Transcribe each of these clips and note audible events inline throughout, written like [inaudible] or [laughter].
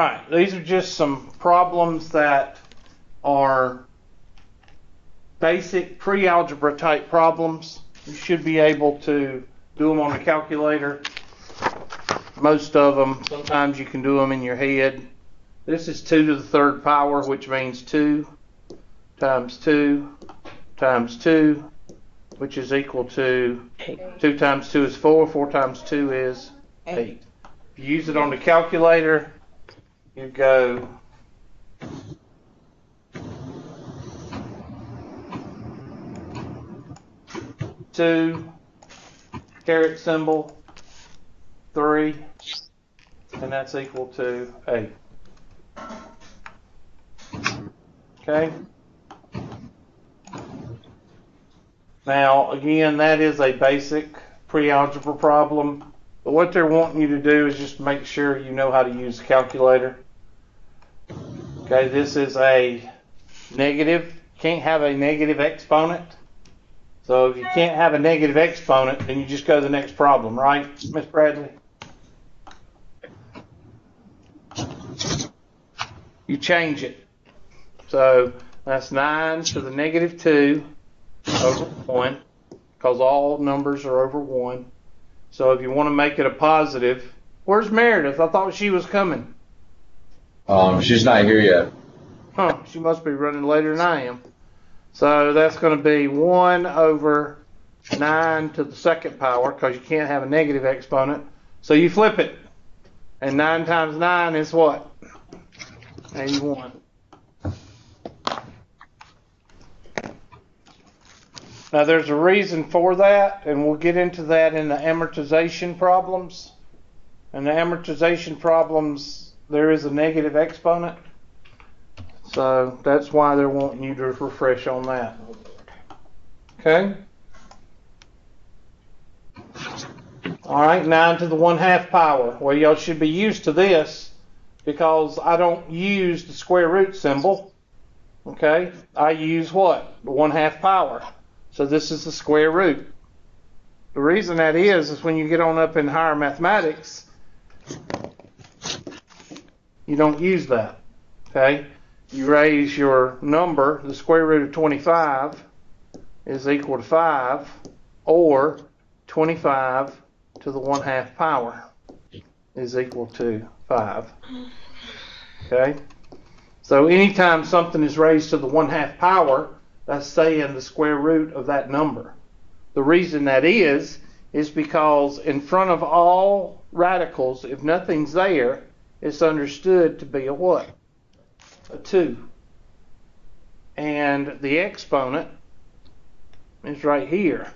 All right, these are just some problems that are basic pre-algebra type problems. You should be able to do them on a calculator. Most of them, sometimes you can do them in your head. This is 2 to the third power, which means 2 times 2 times 2, which is equal to 2 times 2 is 4, 4 times 2 is 8. If you use it on the calculator, you go two, caret symbol, three, and that's equal to eight. Okay? Now, again, that is a basic pre-algebra problem, but what they're wanting you to do is just make sure you know how to use the calculator. Okay, this is a negative. Can't have a negative exponent. So if you can't have a negative exponent, then you just go to the next problem, right, Miss Bradley? You change it. So that's 9 to the negative 2 over 1, because all numbers are over 1. So if you want to make it a positive, where's Meredith? I thought she was coming. Um, she's not here yet. Huh, she must be running later than I am. So that's going to be 1 over 9 to the second power because you can't have a negative exponent. So you flip it. And 9 times 9 is what? 81. Now there's a reason for that, and we'll get into that in the amortization problems. And the amortization problems, there is a negative exponent. So that's why they're wanting you to refresh on that. Okay? All right, 9 to the 1 half power. Well, y'all should be used to this because I don't use the square root symbol. Okay? I use what? The 1 half power. So this is the square root. The reason that is, is when you get on up in higher mathematics, you don't use that. Okay? You raise your number, the square root of 25 is equal to 5, or 25 to the 1 half power is equal to 5. Okay? So anytime something is raised to the 1 half power, that's saying the square root of that number. The reason that is, is because in front of all radicals, if nothing's there, it's understood to be a what? A 2. And the exponent is right here.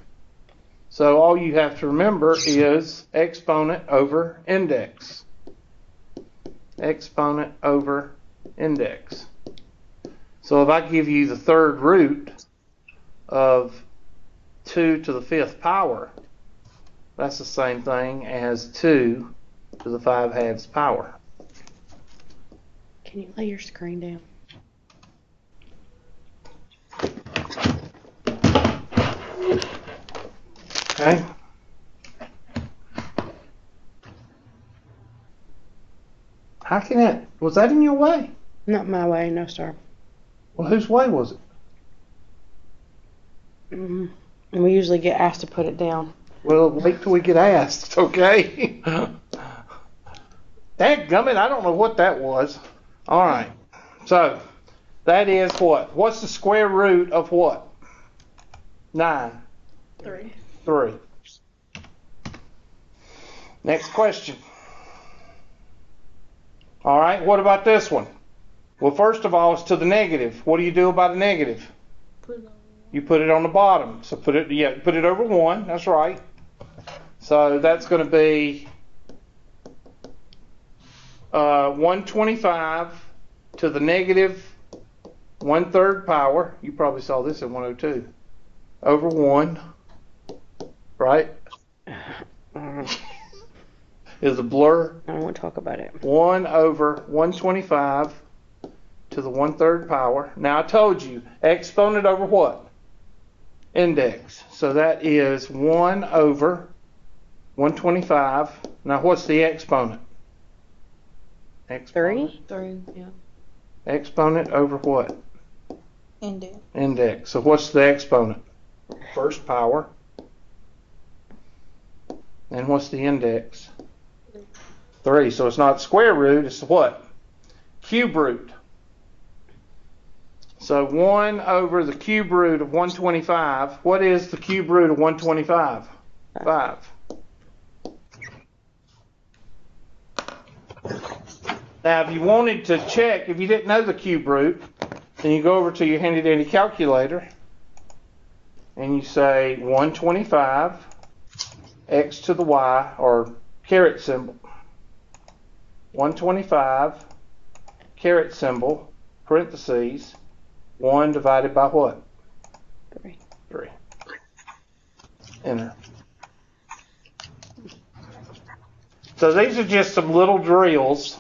So all you have to remember is exponent over index. Exponent over index. So if I give you the third root of 2 to the fifth power, that's the same thing as 2 to the 5 halves power. Can you lay your screen down? Okay? How can that, was that in your way? Not my way, no, sir. Well, whose way was it? Mm -hmm. And we usually get asked to put it down. Well, wait till we get asked, [laughs] okay? [laughs] Dadgummit, I don't know what that was. All right. So, that is what? What's the square root of what? 9. Three. 3. Next question. All right, what about this one? Well, first of all, it's to the negative. What do you do about a negative? You put it on the bottom. So put it, yeah, put it over 1. That's right. So that's going to be uh, 125 to the negative one third power. You probably saw this in 102 over 1, right? [laughs] Is a blur. I don't want to talk about it. 1 over 125 to the one third power. Now I told you, exponent over what? Index. So that is 1 over 125. Now what's the exponent? Exponent. Three? Three, yeah. Exponent over what? Index. Index. So what's the exponent? First power. And what's the index? Three. So it's not square root, it's what? Cube root. So 1 over the cube root of 125. What is the cube root of 125? 5. Now, if you wanted to check, if you didn't know the cube root, then you go over to your handy dandy calculator and you say 125 x to the y or caret symbol. 125 caret symbol parentheses 1 divided by what? Three. 3. Enter. So these are just some little drills,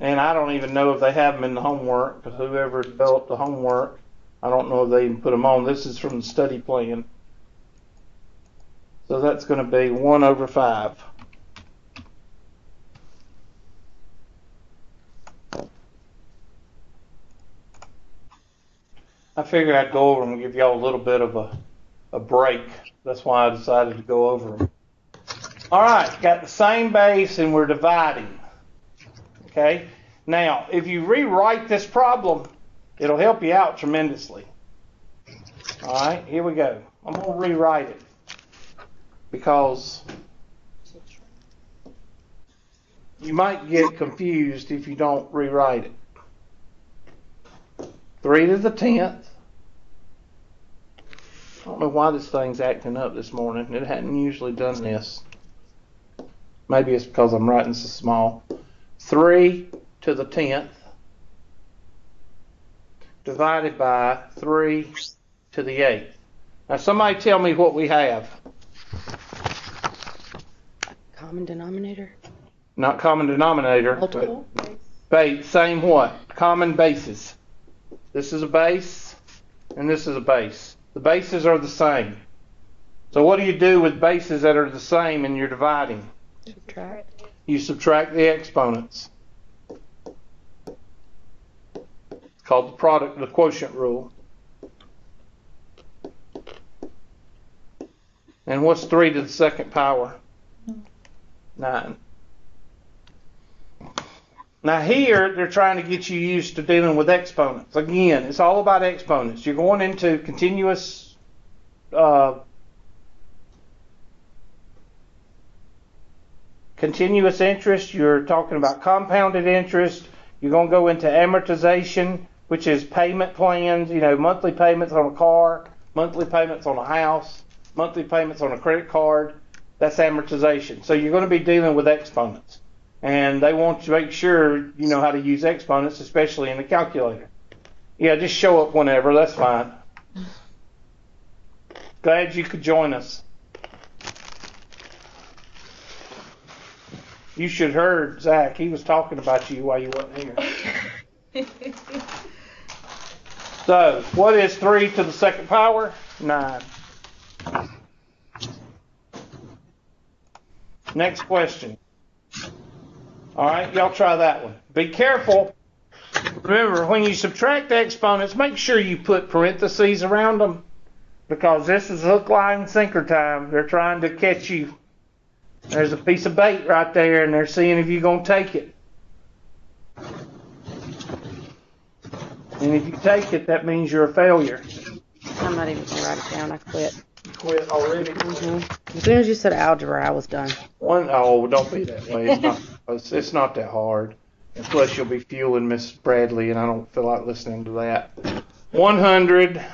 and I don't even know if they have them in the homework, because whoever developed the homework, I don't know if they even put them on. This is from the study plan. So that's going to be 1 over 5. I figured I'd go over them and give y'all a little bit of a, a break. That's why I decided to go over them. All right, got the same base and we're dividing. Okay? Now, if you rewrite this problem, it'll help you out tremendously. All right, here we go. I'm going to rewrite it because you might get confused if you don't rewrite it. 3 to the 10th. I don't know why this thing's acting up this morning. It hadn't usually done this. Maybe it's because I'm writing so small. 3 to the 10th divided by 3 to the 8th. Now, somebody tell me what we have. Common denominator? Not common denominator. Multiple? Base, same what? Common bases. This is a base, and this is a base. The bases are the same. So what do you do with bases that are the same and you're dividing? Subtract. You subtract the exponents. It's called the product, the quotient rule. And what's 3 to the second power? 9. Now here they're trying to get you used to dealing with exponents. Again, it's all about exponents. You're going into continuous uh, continuous interest. You're talking about compounded interest. You're going to go into amortization, which is payment plans. You know, monthly payments on a car, monthly payments on a house, monthly payments on a credit card. That's amortization. So you're going to be dealing with exponents and they want to make sure you know how to use exponents, especially in the calculator. Yeah, just show up whenever. That's fine. Glad you could join us. You should have heard Zach. He was talking about you while you wasn't here. [laughs] So, what is 3 to the second power? 9. Next question. All right, y'all try that one. Be careful. Remember, when you subtract the exponents, make sure you put parentheses around them because this is hook, line, sinker time. They're trying to catch you. There's a piece of bait right there, and they're seeing if you're going to take it. And if you take it, that means you're a failure. I'm not even gonna write it down. I quit. Quit already. hmm As soon as you said algebra, I was done. One, oh, don't be that way. It's not, [laughs] it's, it's not that hard. And plus, you'll be fueling Miss Bradley, and I don't feel like listening to that. 100.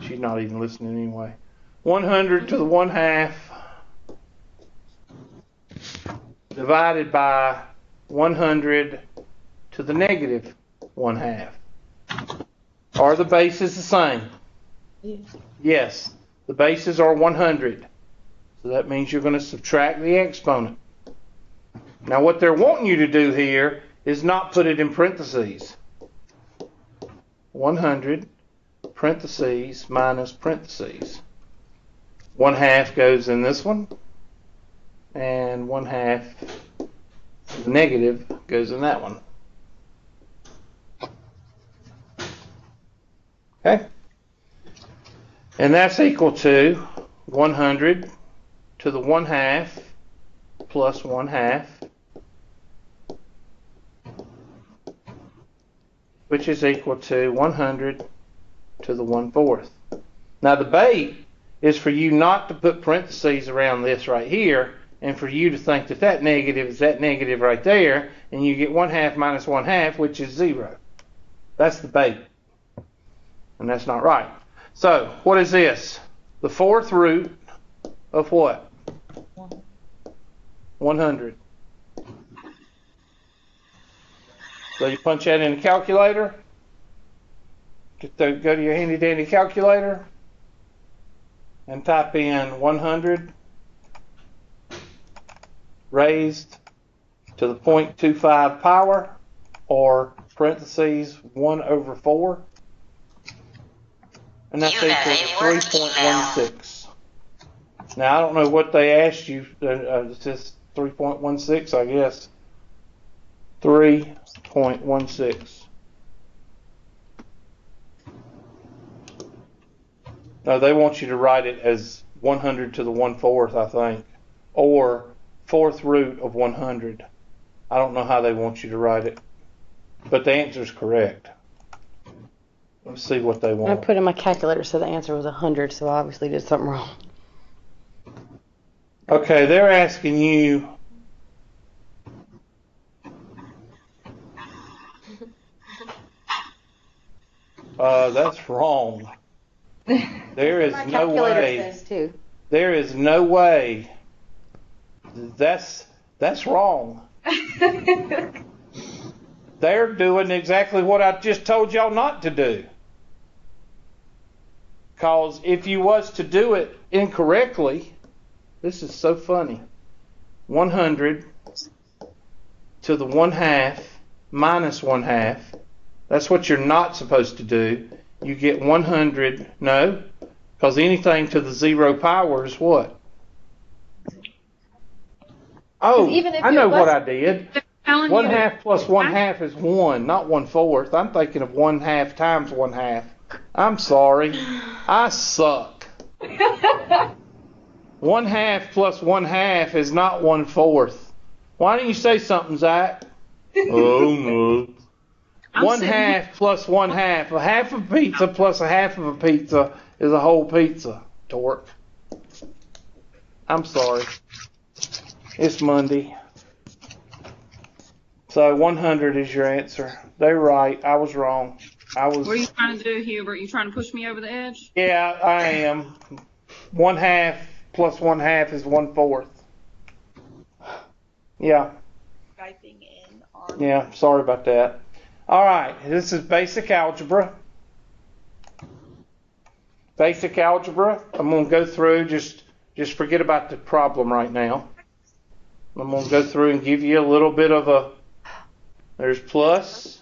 She's not even listening anyway. 100 to the 1 half divided by 100 to the negative 1 half. Are the bases the same? Yes. Yes. The bases are 100. So that means you're going to subtract the exponent. Now, what they're wanting you to do here is not put it in parentheses. 100 parentheses minus parentheses. One half goes in this one, and one half The negative goes in that one. Okay? And that's equal to 100 to the 1 half plus 1 half, which is equal to 100 to the 1 fourth. Now the bait is for you not to put parentheses around this right here and for you to think that that negative is that negative right there and you get 1 half minus 1 half, which is 0. That's the bait. And that's not right. So, what is this? The fourth root of what? 100. So you punch that in the calculator. The, go to your handy dandy calculator and type in 100 raised to the 0.25 power or parentheses 1 over 4. And that's You equal to 3.16. Now, I don't know what they asked you. Uh, uh, it's just 3.16, I guess. 3.16. No, they want you to write it as 100 to the 1 fourth, I think, or fourth root of 100. I don't know how they want you to write it, but the answer is correct. Let's see what they want. I put in my calculator, so the answer was 100, so I obviously did something wrong. Okay, they're asking you. Uh, that's wrong. [laughs] There is no way. too. There is no way. That's that's wrong. [laughs] They're doing exactly what I just told y'all not to do. Cause if you was to do it incorrectly, this is so funny. 100 to the 1 half minus 1 half. That's what you're not supposed to do. You get 100, no, because anything to the zero power is what? Oh, even if I know what I did. One you half plus one half is one, not one fourth. I'm thinking of one half times one half. I'm sorry. I suck. [laughs] One half plus one half is not one fourth. Why don't you say something, Zach? [laughs] oh no. I'm one sitting half plus one half. A half of pizza plus a half of a pizza is a whole pizza. Torque. I'm sorry. It's Monday. So 100 is your answer. They're right. I was wrong. I was. What are you trying to do, Hubert? You trying to push me over the edge? Yeah, I am. One half plus one half is one fourth. Yeah, Typing in on. yeah. Sorry about that. All right, this is basic algebra. Basic algebra. I'm going to go through. Just just forget about the problem right now. I'm going to go through and give you a little bit of a. There's plus,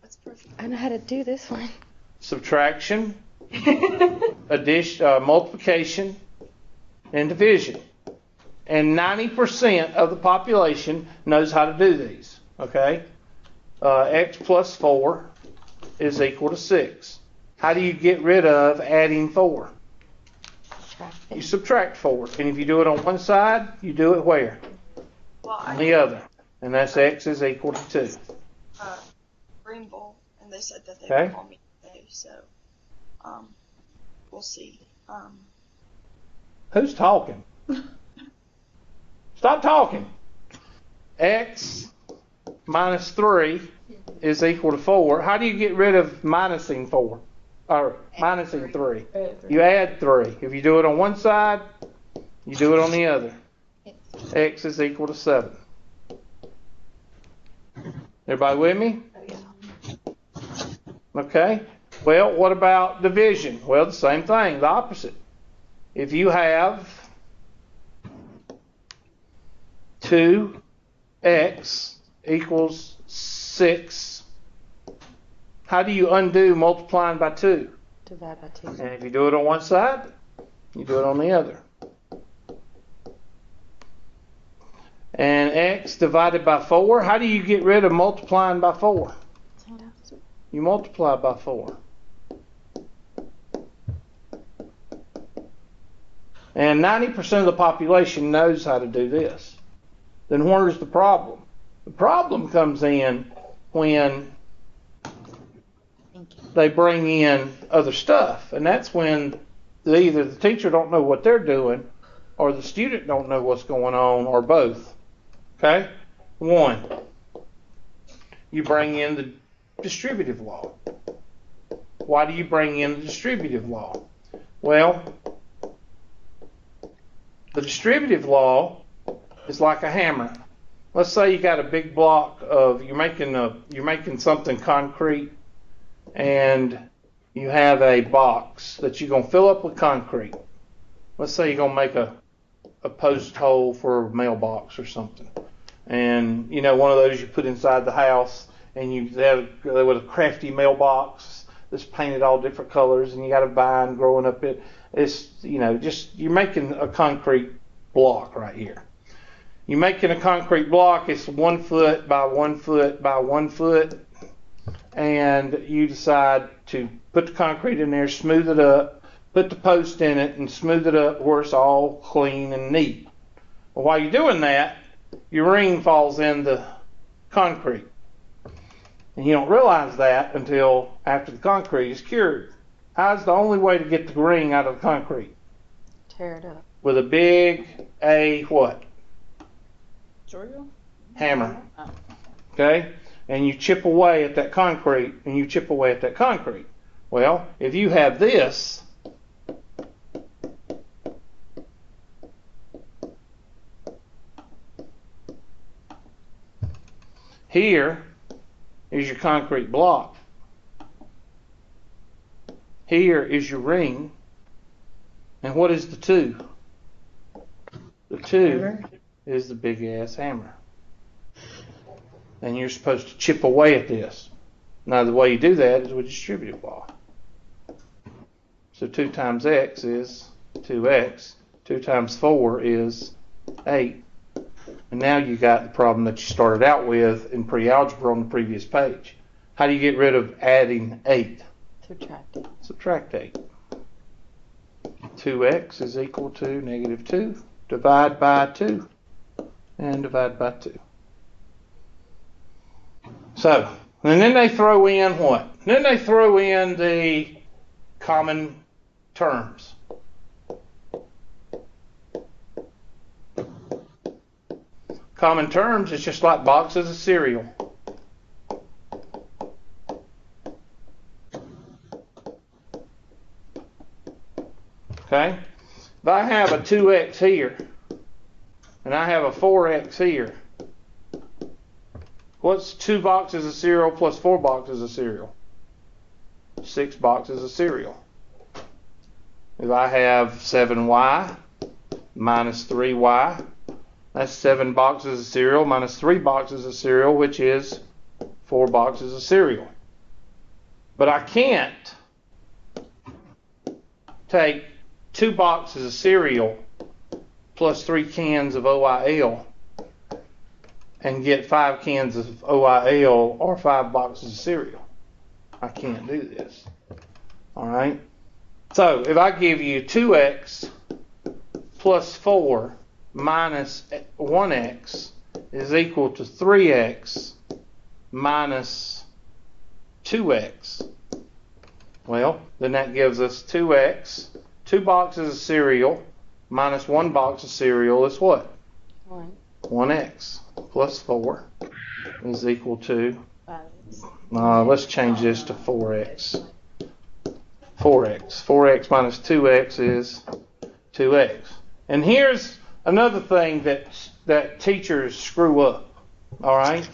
That's perfect. I know how to do this one. subtraction, [laughs] addition, uh, multiplication, and division. And 90% of the population knows how to do these. Okay? Uh, x plus 4 is equal to 6. How do you get rid of adding 4? You subtract 4. And if you do it on one side, you do it where? Well, On the other. And that's x is equal to 2. uh, Greenville, and they said that they Okay. would call me today, so um, we'll see. Um, Who's talking? [laughs] Stop talking. X minus 3 is equal to 4. How do you get rid of minusing 4? Or minusing 3? You add 3. If you do it on one side, you do it on the other. X is equal to 7. Everybody with me? Okay. Well, what about division? Well, the same thing, the opposite. If you have 2x equals 6, how do you undo multiplying by 2? Divide by two. And if you do it on one side, you do it on the other. and x divided by 4. How do you get rid of multiplying by 4? You multiply by 4. And 90% of the population knows how to do this. Then where's the problem? The problem comes in when they bring in other stuff. And that's when the, either the teacher don't know what they're doing or the student don't know what's going on or both. Okay? One, you bring in the distributive law. Why do you bring in the distributive law? Well, the distributive law is like a hammer. Let's say you got a big block of you're making a you're making something concrete and you have a box that you're gonna fill up with concrete. Let's say you're gonna make a a post hole for a mailbox or something. And you know, one of those you put inside the house and you have they with a crafty mailbox that's painted all different colors and you got a vine growing up it it's you know just you're making a concrete block right here you're making a concrete block it's one foot by one foot by one foot and you decide to put the concrete in there smooth it up put the post in it and smooth it up where it's all clean and neat well, while you're doing that your ring falls in the concrete and you don't realize that until after the concrete is cured. How's the only way to get the ring out of the concrete? Tear it up. With a big A what? Drill? Hammer. Oh. Okay? And you chip away at that concrete and you chip away at that concrete. Well, if you have this, here is your concrete block. Here is your ring. And what is the two? The two is the big ass hammer. And you're supposed to chip away at this. Now, the way you do that is with distributive law. So 2 times x is 2x. 2 times 4 is 8. And now you got the problem that you started out with in pre-algebra on the previous page. How do you get rid of adding 8? Subtract it. Subtract 8. 2x is equal to negative 2. Divide by 2. And divide by 2. So, and then they throw in what? Then they throw in the common terms. Common terms is just like boxes of cereal. Okay? If I have a 2x here and I have a 4x here, what's two boxes of cereal plus four boxes of cereal? Six boxes of cereal. If I have 7y minus 3y, that's seven boxes of cereal minus three boxes of cereal, which is four boxes of cereal. But I can't take two boxes of cereal plus three cans of OIL and get five cans of OIL or five boxes of cereal. I can't do this. All right? So if I give you 2x plus 4 minus 1x is equal to 3x minus 2x. Well, then that gives us 2x, two boxes of cereal minus one box of cereal is what? One. 1x plus 4 is equal to, uh, let's change this to 4x. 4x. 4x minus 2x is 2x. And here's another thing that that teachers screw up. All right,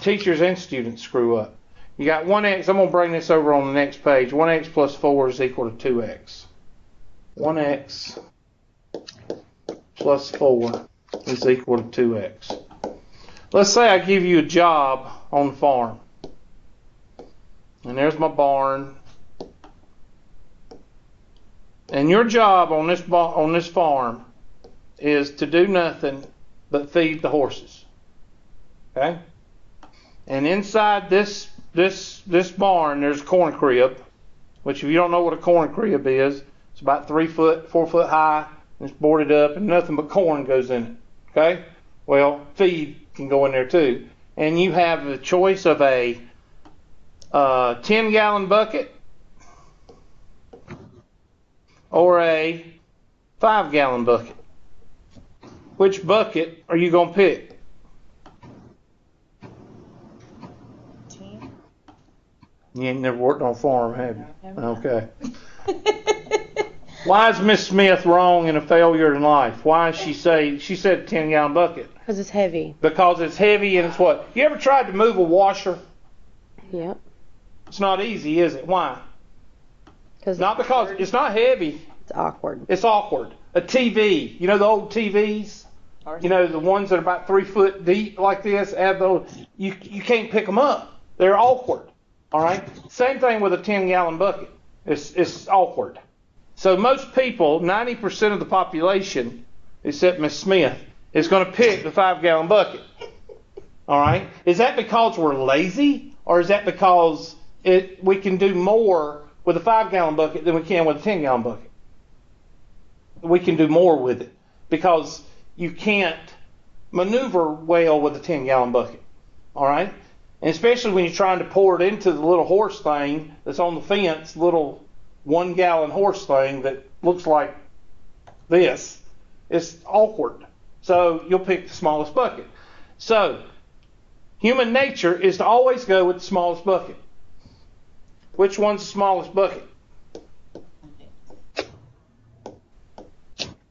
teachers and students screw up. You got one x. I'm gonna bring this over on the next page. One x plus four is equal to two x. One x plus four is equal to two x. Let's say I give you a job on the farm, and there's my barn. And your job on this on this farm is to do nothing but feed the horses. Okay? And inside this this this barn there's a corn crib, which if you don't know what a corn crib is, it's about three foot, four foot high, and it's boarded up, and nothing but corn goes in it. Okay? Well, feed can go in there too, and you have the choice of a uh, 10 gallon bucket or a 5 gallon bucket. Which bucket are you going to pick? Ten. You ain't never worked on a farm, have you? Okay. [laughs] Why is Miss Smith wrong and a failure in life? Why is she say she said 10 gallon bucket? Because it's heavy. Because it's heavy and it's what? You ever tried to move a washer? Yep. It's not easy, is it? Why? Because Not because it's not heavy. it's awkward. It's awkward. A TV, you know the old TVs, you know the ones that are about three foot deep like this. Have those, you you can't pick them up. They're awkward. All right. Same thing with a 10 gallon bucket. It's it's awkward. So most people, 90% of the population, except Miss Smith, is going to pick the five gallon bucket. All right. Is that because we're lazy, or is that because it we can do more with a five gallon bucket than we can with a 10 gallon bucket? we can do more with it because you can't maneuver well with a 10 gallon bucket. All right? And especially when you're trying to pour it into the little horse thing that's on the fence, little one gallon horse thing that looks like this. It's awkward. So you'll pick the smallest bucket. So human nature is to always go with the smallest bucket. Which one's the smallest bucket?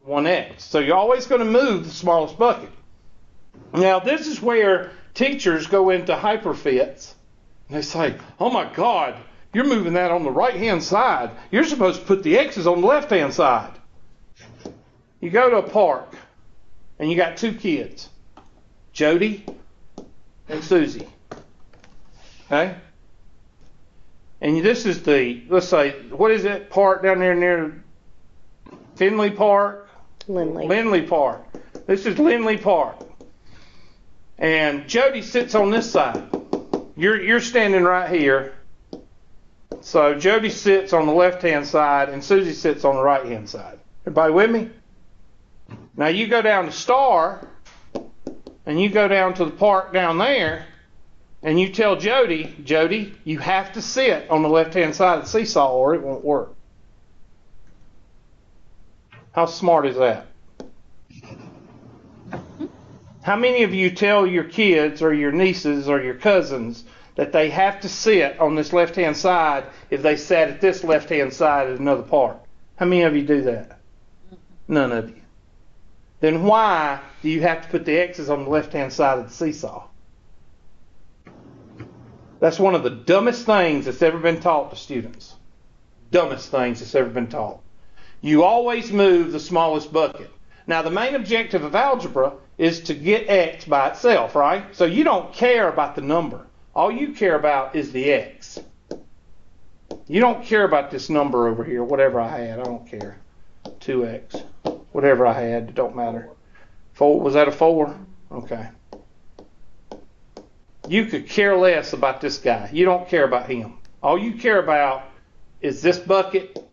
1x. So you're always going to move the smallest bucket. Now, this is where teachers go into hyperfits. They say, oh my God, you're moving that on the right hand side. You're supposed to put the X's on the left hand side. You go to a park and you got two kids, Jody and Susie. Okay? And this is the, let's say, what is that park down there near Finley Park? Lindley. Lindley Park. This is Lindley Park. And Jody sits on this side. You're you're standing right here. So Jody sits on the left hand side and Susie sits on the right hand side. Everybody with me? Now you go down to Star and you go down to the park down there and you tell Jody, Jody, you have to sit on the left hand side of the seesaw or it won't work. How smart is that? How many of you tell your kids or your nieces or your cousins that they have to sit on this left hand side if they sat at this left hand side at another park? How many of you do that? Mm-hmm. None of you. Then why do you have to put the X's on the left hand side of the seesaw? That's one of the dumbest things that's ever been taught to students. Dumbest things that's ever been taught. You always move the smallest bucket. Now, the main objective of algebra is to get x by itself, right? So you don't care about the number. All you care about is the x. You don't care about this number over here, whatever I had. I don't care. 2x. Whatever I had, it don't matter. Four, was that a 4? Okay. You could care less about this guy. You don't care about him. All you care about is this bucket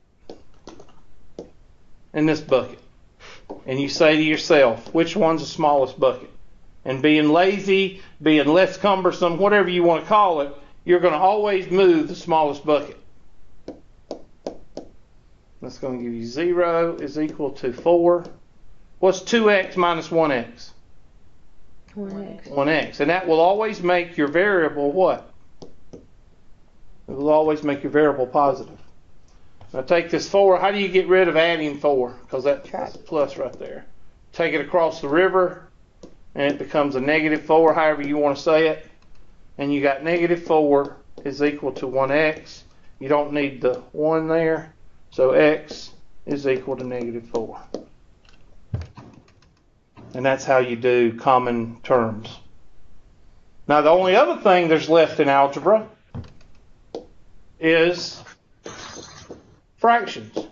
and this bucket. And you say to yourself, which one's the smallest bucket? And being lazy, being less cumbersome, whatever you want to call it, you're going to always move the smallest bucket. That's going to give you 0 is equal to 4. What's 2x minus 1x? 1x. 1x. And that will always make your variable what? It will always make your variable positive. Now take this 4. How do you get rid of adding 4? Because that, that's a plus right there. Take it across the river, and it becomes a negative 4, however you want to say it. And you got negative 4 is equal to 1x. You don't need the 1 there. So x is equal to negative 4. And that's how you do common terms. Now, the only other thing there's left in algebra is fractions.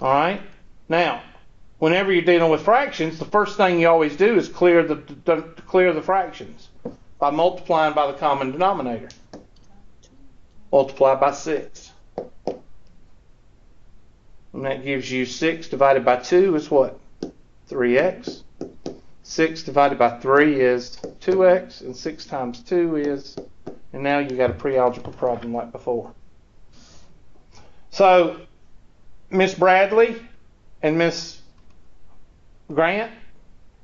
All right. Now, whenever you're dealing with fractions, the first thing you always do is clear the, the clear the fractions by multiplying by the common denominator. Multiply by six. And that gives you 6 divided by 2 is what? 3x. 6 divided by 3 is 2x, and 6 times 2 is, and now you've got a pre-algebra problem like before. So, Miss Bradley and Miss Grant,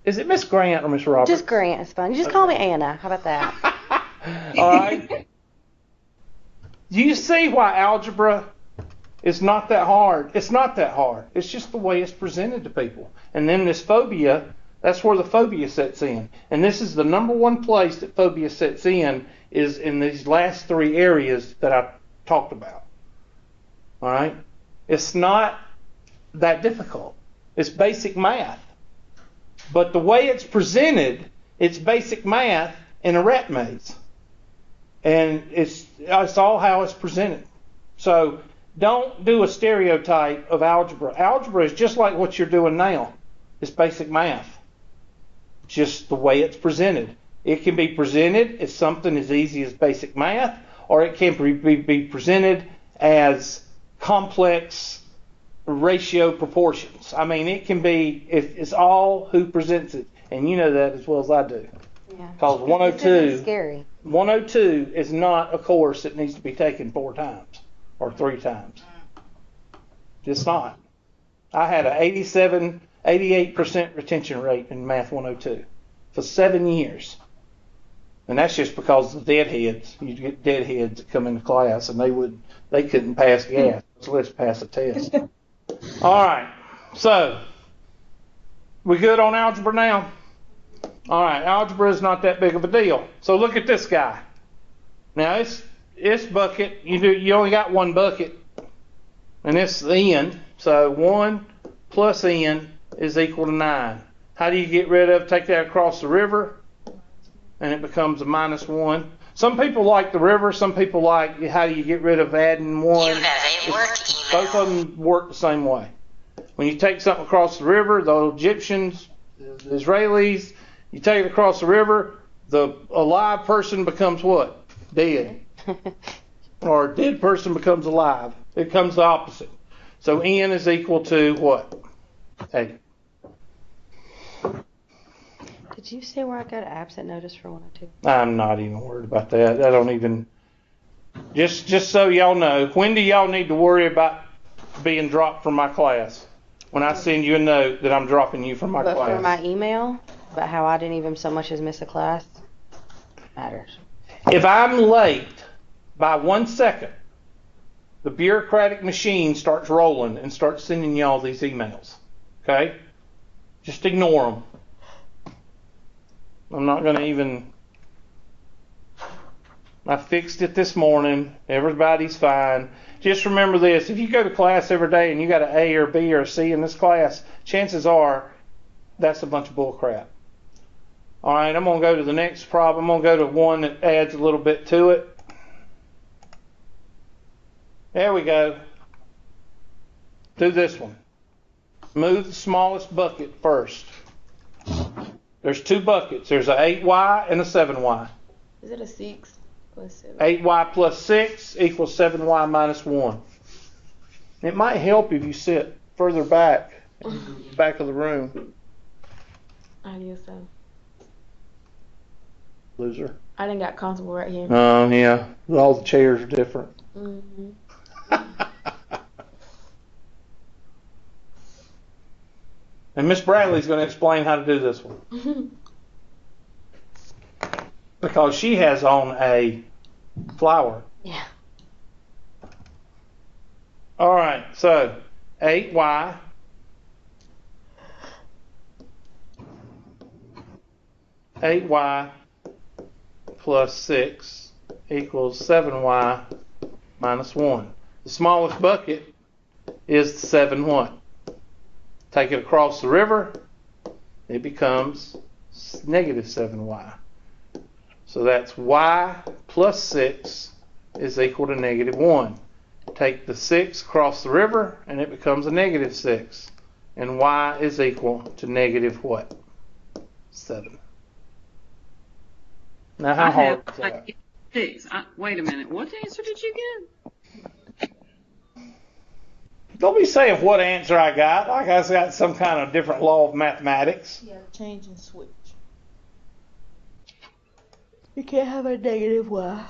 is it Miss Grant or Miss Roberts? Just Grant is fine. You just call me Anna. How about that? [laughs] All right. Do you see why algebra is not that hard? It's not that hard. It's just the way it's presented to people. And then this phobia, that's where the phobia sets in. And this is the number one place that phobia sets in is in these last three areas that I talked about. All right? It's not that difficult. It's basic math. But the way it's presented, it's basic math in a rat maze. And it's, it's all how it's presented. So don't do a stereotype of algebra. Algebra is just like what you're doing now. It's basic math. Just the way it's presented. It can be presented as something as easy as basic math, or it can be, be presented as complex ratio proportions. I mean, it can be, if it's all who presents it, and you know that as well as I do. Yeah. Because isn't 102, scary. 102 is not a course that needs to be taken four times or three times. It's not. I had an 87, 88% retention rate in Math 102 for seven years. And that's just because the deadheads. You get deadheads that come into class and they would they couldn't pass gas, let's pass a test. [laughs] All right. So we good on algebra now? All right, algebra is not that big of a deal. So look at this guy. Now it's it's bucket. You do you only got one bucket, and it's the n. So one plus n is equal to nine. How do you get rid of? Take that across the river, and it becomes a minus one. Some people like the river. Some people like how do you get rid of adding one? You have a work Both of them work the same way. When you take something across the river, the Egyptians, the Israelis, you take it across the river, the alive person becomes what? Dead. [laughs] Or a dead person becomes alive. It comes the opposite. So n is equal to what? Eight. Did you see where I got an absent notice for 102? I'm not even worried about that. I don't even. Just just so y'all know, when do y'all need to worry about being dropped from my class? When I send you a note that I'm dropping you from my But class. for my email about how I didn't even so much as miss a class matters. If I'm late by one second, the bureaucratic machine starts rolling and starts sending y'all these emails. Okay? Just ignore them. I'm not going to even. I fixed it this morning. Everybody's fine. Just remember this if you go to class every day and you got an A or B or C in this class, chances are that's a bunch of bull crap. All right, I'm going to go to the next problem. I'm going to go to one that adds a little bit to it. There we go. Do this one. Move the smallest bucket first. There's two buckets. There's a 8y and a 7y. Is it a six or seven? 8y plus 6 equals 7y minus 1. It might help if you sit further back, [laughs] back of the room, I guess so. loser. I didn't got comfortable right here. Oh, yeah. All the chairs are different. hmm [laughs] And Miss Bradley's going to explain how to do this one [laughs] because she has on a flower. Yeah. All right, so 8y eight y plus six equals seven y minus one. The smallest bucket is the seven what? Take it across the river, it becomes negative seven y. So that's y plus six is equal to negative one. take the 6 across the river, and it becomes a negative 6. And y is equal to negative what? 7. Now, how I hard have is that? six. I, wait a minute. What answer did you get? Don't be saying what answer I got. Like I got some kind of different law of mathematics. Yeah, change and switch. You can't have a negative y.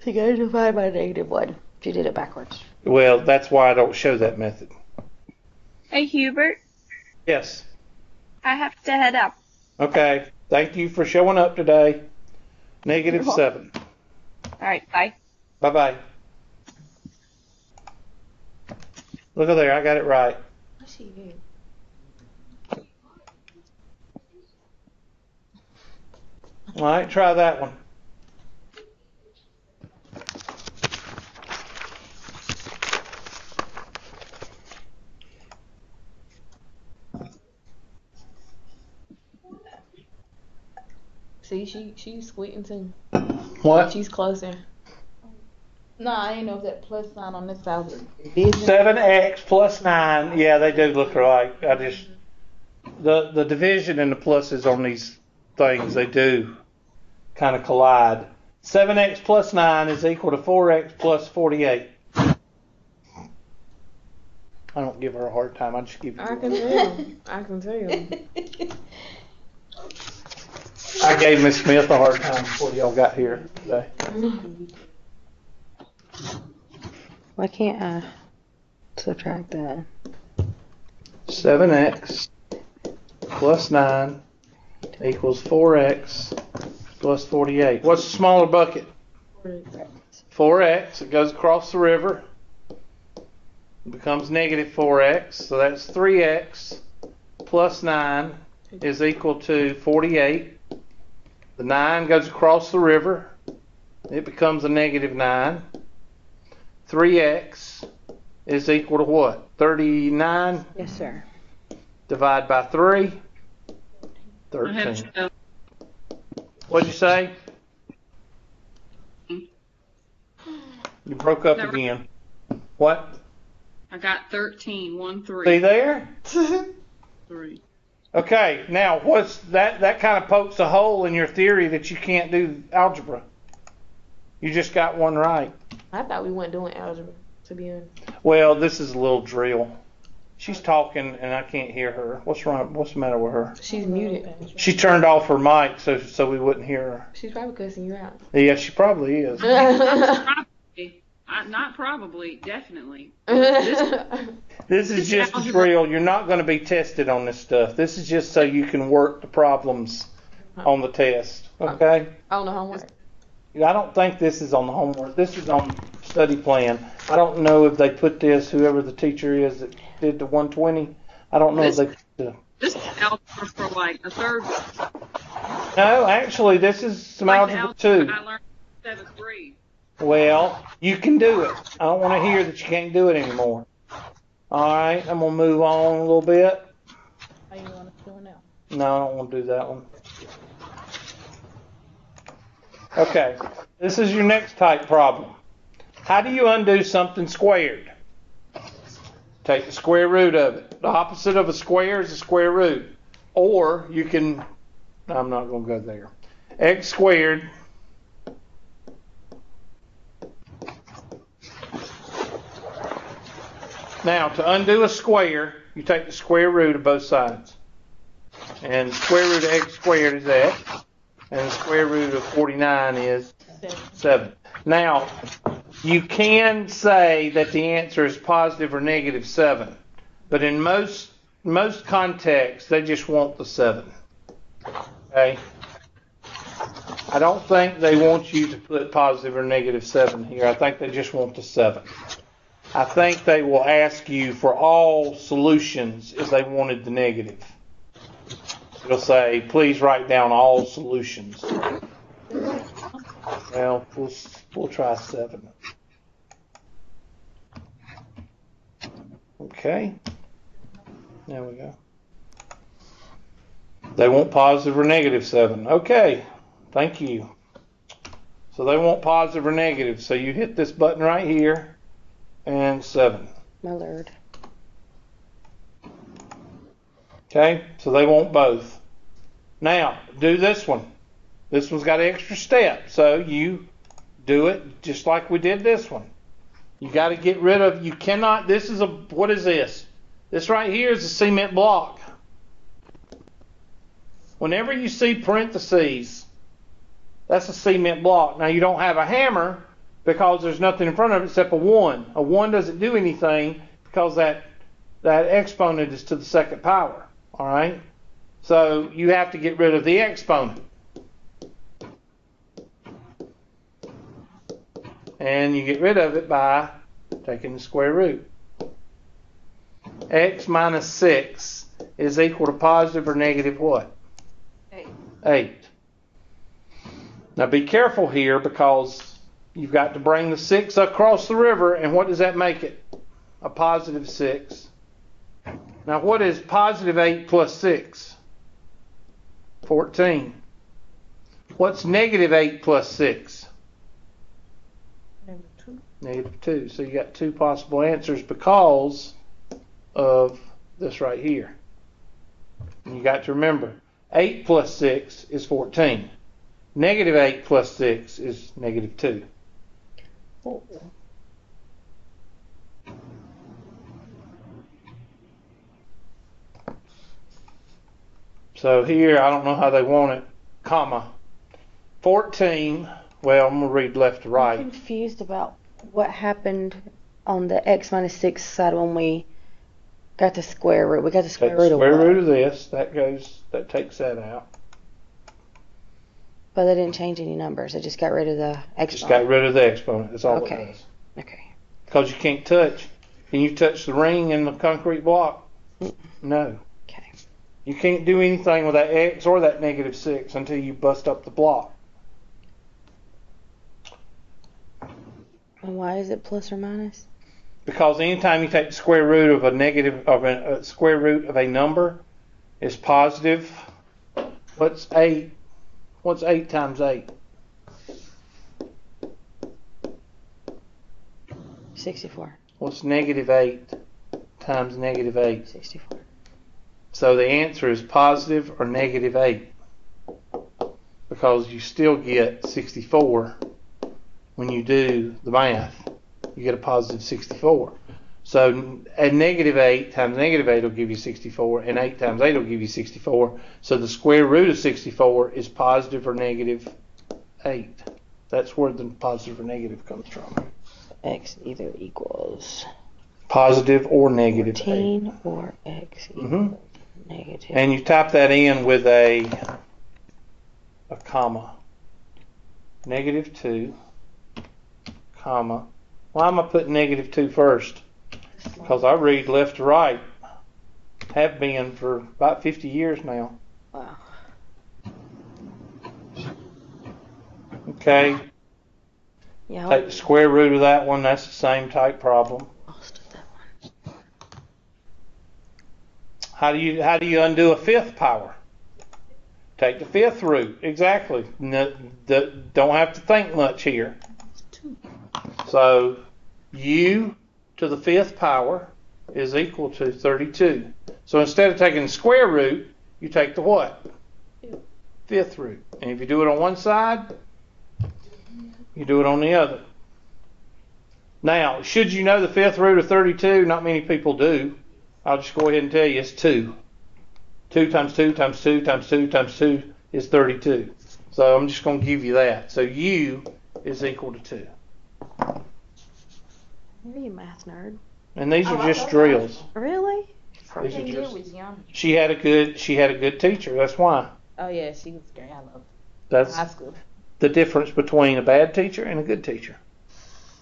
So you gotta divide by negative one. If you did it backwards. Well, that's why I don't show that method. Hey Hubert, Yes. I have to head up. Okay. Thank you for showing up today. 7. All right, bye. Bye bye. Look at there. I got it right. What she did? All right. Try that one. See, she she's squeaking too. What? She's closer. No, I ain't know if that plus sign on this side was division. Seven x plus nine. Yeah, they do look alike. I just the the division and the pluses on these things they do kind of collide. Seven x plus nine is equal to four x plus forty eight. I don't give her a hard time. I just give you. I can tell. I can tell. I gave Miss Smith a hard time before y'all got here today. [laughs] Why can't I subtract that? Seven x plus nine equals four x plus forty eight. What's the smaller bucket? Four x. It goes across the river. It becomes negative four x. So that's three x plus nine is equal to forty eight. The nine goes across the river. It becomes a negative nine. Three x is equal to what? Thirty nine. Yes, sir. Divide by three. Thirteen. uh, What'd you say? You broke up That right? again. What? I got 13, 1, 3. See there? [laughs] 3. Okay, now what's that? That kind of pokes a hole in your theory that you can't do algebra. You just got one right. I thought we weren't doing algebra. To be honest. Well, this is a little drill. She's talking and I can't hear her. What's wrong? What's the matter with her? She's muted. She turned off her mic so so we wouldn't hear her. She's probably cussing you out. Yeah, she probably is. [laughs] Probably. I, not probably, definitely. [laughs] This is just a drill. You're not going to be tested on this stuff. This is just so you can work the problems on the test. Oh. Okay? Oh, on the homework. I don't think this is on the homework. This is on study plan. I don't know if they put this, whoever the teacher is that did the 120. I don't know if they. The, This is algebra for like a third. no, actually, this is some Like the algebra too. I learned seventh grade. Well, you can do it. I don't want to hear that you can't do it anymore. All right, I'm gonna move on a little bit. How you want to do it now? No, I don't want to do that one. Okay, this is your next type problem. How do you undo something squared? Take the square root of it. The opposite of a square is a square root. Or you can, I'm not going to go there. X squared Now, to undo a square, you take the square root of both sides. And square root of x squared is x. And the square root of 49 is 7. Now, you can say that the answer is positive or negative 7. But in most most contexts, they just want the 7. Okay? I don't think they want you to put positive or negative 7 here. I think they just want the 7. I think they will ask you for all solutions if they wanted the negative. It'll say, please write down all solutions. Well, we'll, we'll try seven. Okay. There we go. They want positive or negative seven. Okay. Thank you. So they want positive or negative. So you hit this button right here and 7. My lord. Okay, so they want both. Now, do this one. This one's got an extra step, so you do it just like we did this one. You got to get rid of, you cannot, this is a, what is this? This right here is a cement block. Whenever you see parentheses, that's a cement block. Now, you don't have a hammer because there's nothing in front of it except a 1. A 1 doesn't do anything because that, that exponent is to the second power. All right? So you have to get rid of the exponent. And you get rid of it by taking the square root. x minus 6 is equal to positive or negative what? Eight. 8. Now be careful here because you've got to bring the 6 across the river, and what does that make it? A positive 6. Now, what is positive 8 plus 6? 14. What's negative 8 plus 6? Negative 2. 2. So you got two possible answers because of this right here. And you got to remember 8 plus 6 is 14. Negative 8 plus 6 is negative 2. So here, I don't know how they want it, comma. 14, well, I'm going to read left to I'm right. confused about what happened on the x minus 6 side when we got the square root. We got the square Take the root of square what? root of this, that goes, that takes that out. But they didn't change any numbers. They just got rid of the exponent. Just got rid of the exponent, that's all Okay. it does. Okay. Because you can't touch. Can you touch the ring in the concrete block? Mm. No. You can't do anything with that X or that negative 6 until you bust up the block. And why is it plus or minus? Because anytime you take the square root of a negative of a, a square root of a number is positive. What's eight? What's eight times eight? 64. What's negative eight times negative eight? 64. So the answer is positive or negative eight. Because you still get 64 when you do the math. You get a positive 64. So a negative 8 times negative 8 will give you 64, and 8 times 8 will give you 64. So the square root of 64 is positive or negative 8. That's where the positive or negative comes from. X either equals Positive or negative 8. 14 or X equals Mhm. Negative. And you type that in with a a comma. Negative 2, comma. Why am I putting negative 2 first? Because I read left to right. Have been for about 50 years now. Wow. Okay, Yeah, take the square root of that one. That's the same type problem. I lost that one. How do you how do you undo a fifth power? Take the fifth root. Exactly. No, don't have to think much here. So u to the fifth power is equal to 32. So instead of taking the square root, you take the what? Fifth root. And if you do it on one side, you do it on the other. Now, should you know the fifth root of 32? Not many people do. I'll just go ahead and tell you it's 2. 2 times 2 times 2 times 2 times 2 is 32. So I'm just going to give you that. So u is equal to 2. You're a math nerd? And these Oh, are I just love drills. Really? These are Ten just, was young. she had a good she had a good teacher. That's why. Oh yeah, she was great. I love That's high school. the difference between a bad teacher and a good teacher.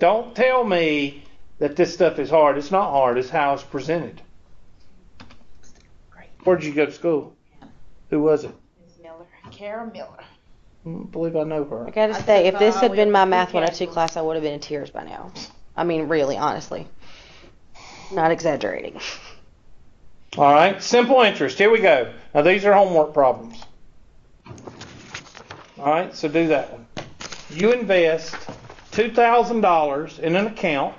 Don't tell me that this stuff is hard. It's not hard. It's how it's presented. Great. Where'd you go to school? Who was it? Ms. Miller, Kara Miller. I believe I know her. I gotta I say, took if this uh, had been my math up 102 to class, I would have been in tears by now. I mean, really, honestly. Not exaggerating. All right, simple interest. Here we go. Now these are homework problems. All right, so do that one. You invest $2,000 in an account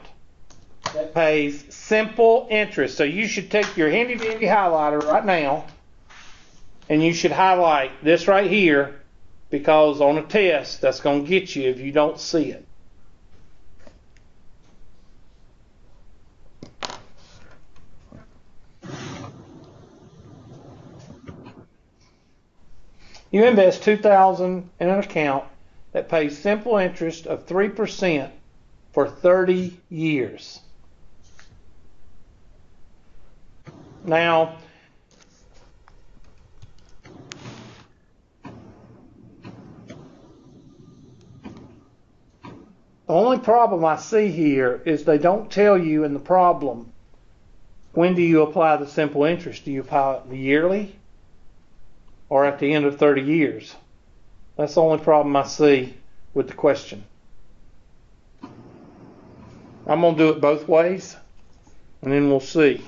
that pays simple interest. So you should take your handy dandy highlighter right now and you should highlight this right here because on a test that's going to get you if you don't see it. You invest 2000 in an account that pays simple interest of 3% for 30 years. Now, the only problem I see here is they don't tell you in the problem when do you apply the simple interest? Do you apply it yearly or at the end of 30 years? That's the only problem I see with the question. I'm going to do it both ways, and then we'll see.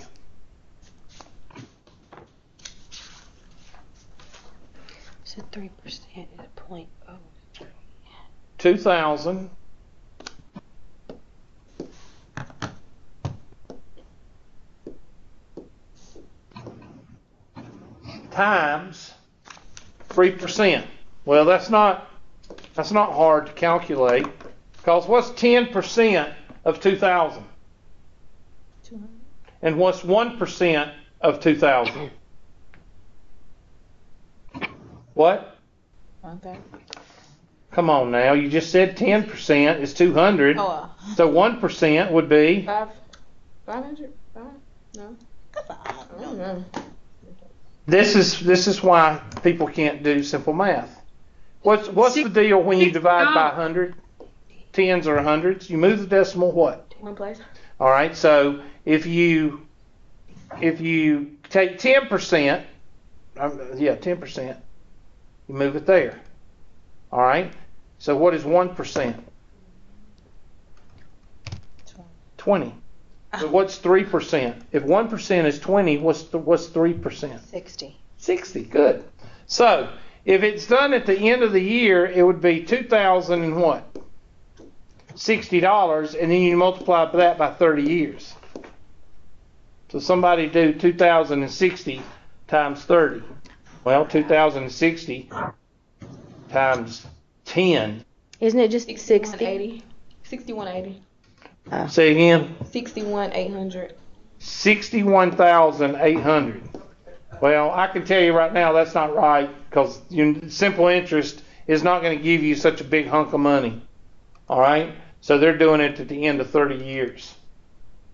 So three percent is point oh. 2000 times 3%. Well, that's not that's not hard to calculate because what's 10% of 2000? Two hundred. And what's 1% of 2000? What? Okay. Come on now, you just said 10% is 200. Oh, uh, So 1% would be five, five hundred, five, no, I don't know. This is this is why people can't do simple math. What's what's the deal when you divide by hundred? Tens or hundreds? You move the decimal what? One place. All right. So if you if you take ten percent, um, yeah, ten percent, you move it there. All right. So what is one percent? Twenty. So what's three percent? If one percent is twenty, what's th- what's three percent? 60. 60. Good. So if it's done at the end of the year, it would be 2000 and what? $60, and then you multiply that by 30 years. So somebody do 2060 times 30. Well, 2060 times 10. Isn't it just 60? 6180. 6180. Uh, say again. 61800. 61,800. Well, I can tell you right now that's not right because simple interest is not going to give you such a big hunk of money. All right? So they're doing it at the end of 30 years.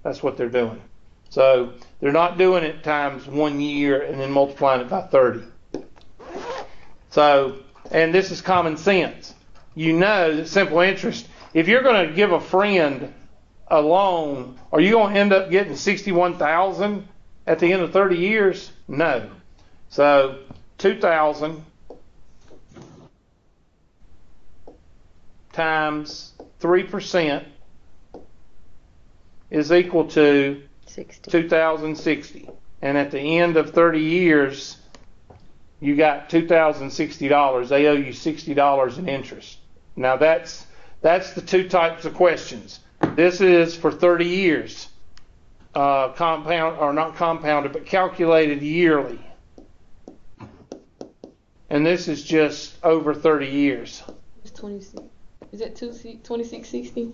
That's what they're doing. So they're not doing it times one year and then multiplying it by 30. So, and this is common sense. You know that simple interest, if you're going to give a friend a loan, are you going to end up getting 61,000 at the end of 30 years? No. So 2,000 times 3% is equal to 60. 2,060. And at the end of 30 years, you got $2,060. They owe you $60 in interest. Now that's that's the two types of questions. This is for 30 years, uh, compound or not compounded, but calculated yearly. And this is just over 30 years. It's 26. Is that two, 2660?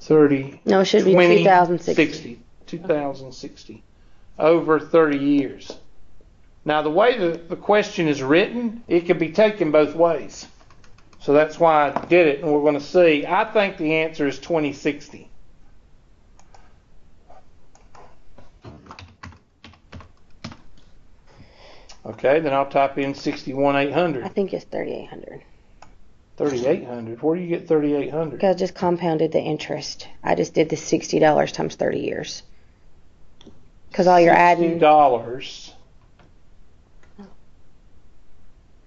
30, No, it should be 20, 2060. 60, 2060. Over 30 years. Now, the way the, the question is written, it can be taken both ways. So that's why I did it, and we're going to see. I think the answer is 2060. Okay, then I'll type in 61800. I think it's 3,800. 3800. Where do you get 3800? Because I just compounded the interest. I just did the $60 times 30 years. Because all you're adding dollars.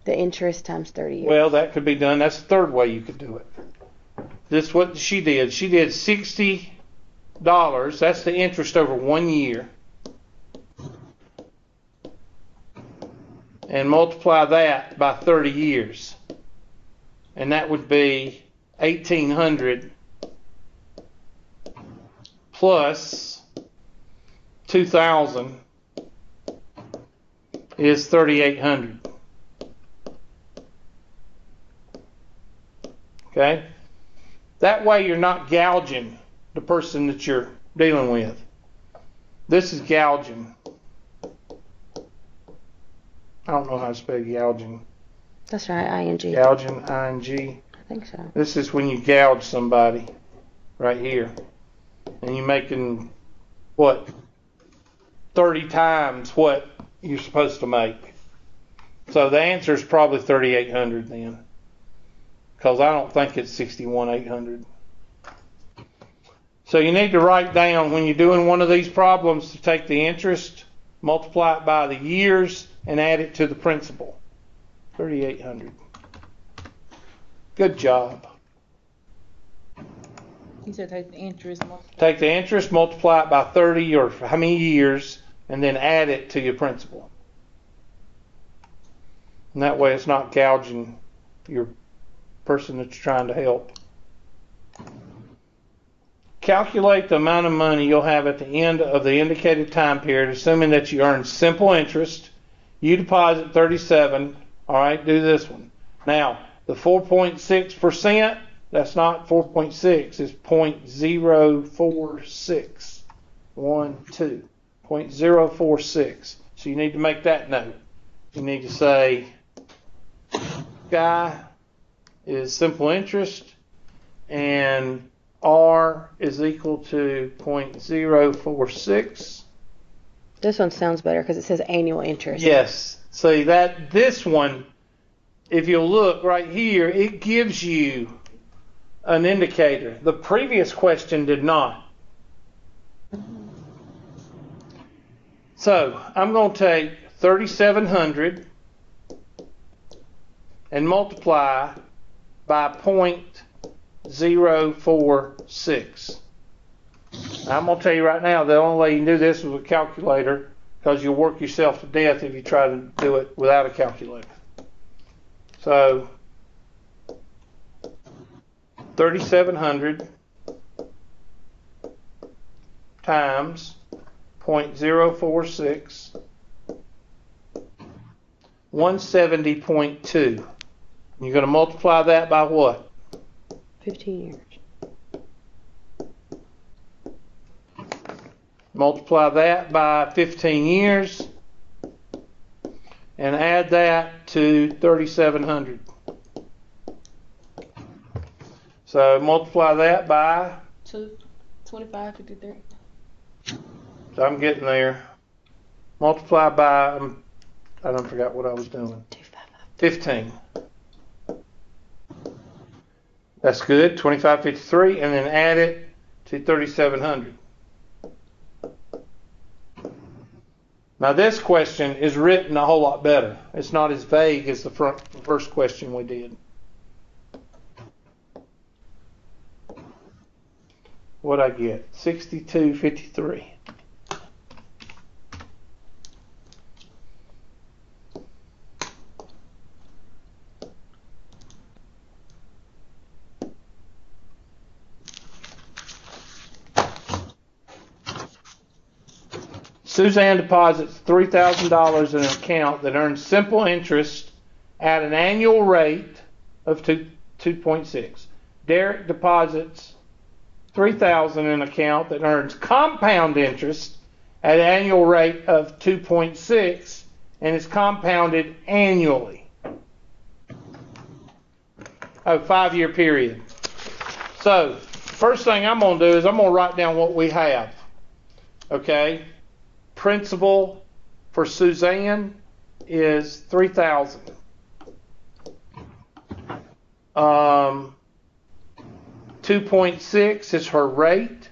The interest times 30 years. Well, that could be done. That's the third way you could do it. This what she did. She did sixty dollars. That's the interest over one year, and multiply that by thirty years, and that would be eighteen hundred plus 2,000 is 3,800. Okay? That way you're not gouging the person that you're dealing with. This is gouging. I don't know how to spell gouging. That's right, ing. Gouging, ing. I think so. This is when you gouge somebody right here. And you're making what? 30 times what you're supposed to make. So the answer is probably 3,800 then. Because I don't think it's 61,800. So you need to write down when you're doing one of these problems to take the interest, multiply it by the years, and add it to the principal. 3,800. Good job. He said take the interest. multiply- Take the interest, multiply it by 30 or how many years, and then add it to your principal. And that way it's not gouging your person that you're trying to help. Calculate the amount of money you'll have at the end of the indicated time period, assuming that you earn simple interest. You deposit 37. All right, do this one. Now, the 4.6%, that's not 4.6, it's 0.046. One, two. 0.046. So you need to make that note. You need to say, guy is simple interest, and R is equal to 0.046. This one sounds better because it says annual interest. Yes. See that this one, if you look right here, it gives you an indicator. The previous question did not. So I'm going to take 3,700 and multiply by 0.046. I'm going to tell you right now, the only way you can do this is with a calculator because you'll work yourself to death if you try to do it without a calculator. So, 3,700 times 0.046, 170.2. You're going to multiply that by what? 15 years. multiply that by 15 years and add that to 3700 so multiply that by Two, 25, 53. so i'm getting there multiply by um, i don't forgot what i was doing 15 that's good. 2553 and then add it to 3700. Now this question is written a whole lot better. It's not as vague as the front, first question we did. What I get? 6253. Suzanne deposits $3,000 in an account that earns simple interest at an annual rate of 2, 2.6. Derek deposits 3000 in an account that earns compound interest at an annual rate of 2.6 and is compounded annually. Oh, A five year period. So, first thing I'm going to do is I'm going to write down what we have. Okay? Principal for Suzanne is three thousand. Um, two point six is her rate,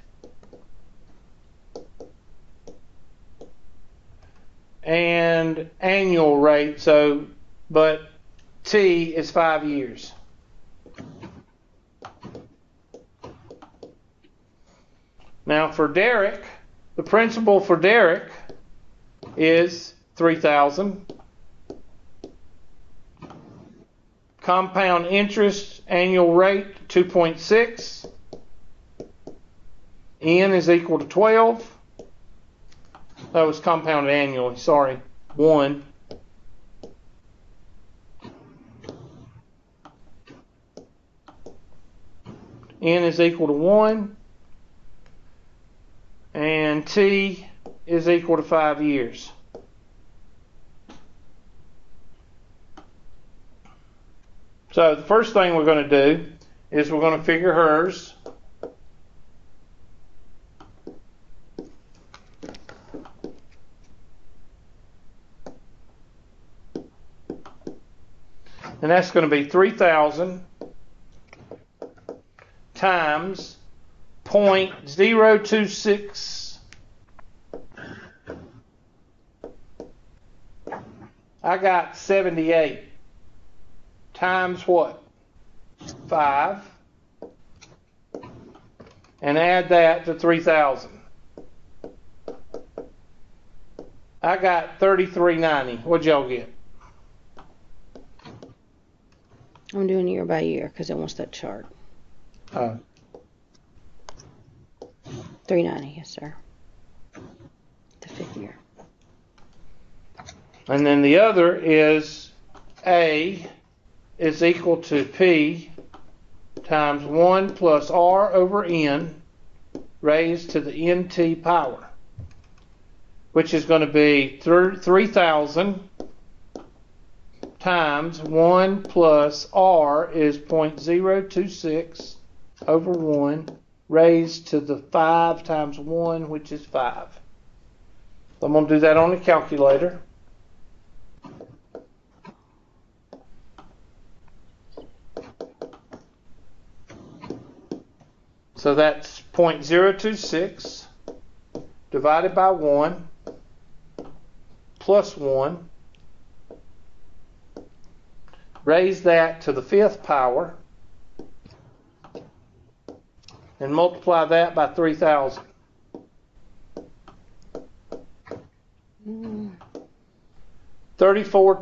and annual rate. So, but T is five years. Now for Derek, the principal for Derek is 3000 compound interest annual rate 2.6 N is equal to 12. That was compounded annually, sorry. 1. N is equal to 1. T is equal to 5 years. So the first thing we're going to do is we're going to figure hers. And that's going to be 3,000 times 0.026. I got 78 times what? 5. And add that to 3,000. I got 3390. What'd y'all get? I'm doing year by year because it wants that chart. Uh, 390, yes, sir. The fifth year. And then the other is A is equal to P times 1 plus R over N raised to the NT power, which is going to be 3,000 times 1 plus R is 0.026 over 1 raised to the 5 times 1, which is 5. I'm going to do that on the calculator. So that's 0.026 divided by 1 plus 1. Raise that to the fifth power and multiply that by 3,000. Mm. 34,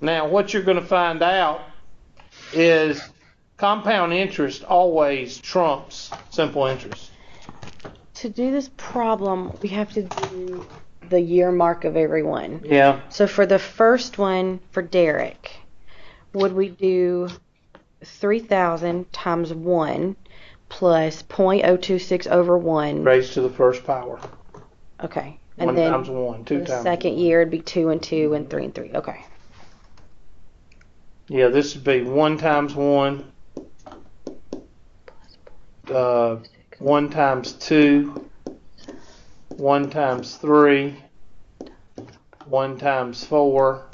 Now, what you're going to find out is compound interest always trumps simple interest. To do this problem, we have to do the year mark of everyone. Yeah. So for the first one, for Derek, would we do 3,000 times 1 plus 0.026 over 1? Raised to the first power. Okay. One And then times one, for two the times. second year, it'd be 2 and 2 and 3 and 3. Okay. Yeah, this would be one times one, uh, one times two, one times three, one times four,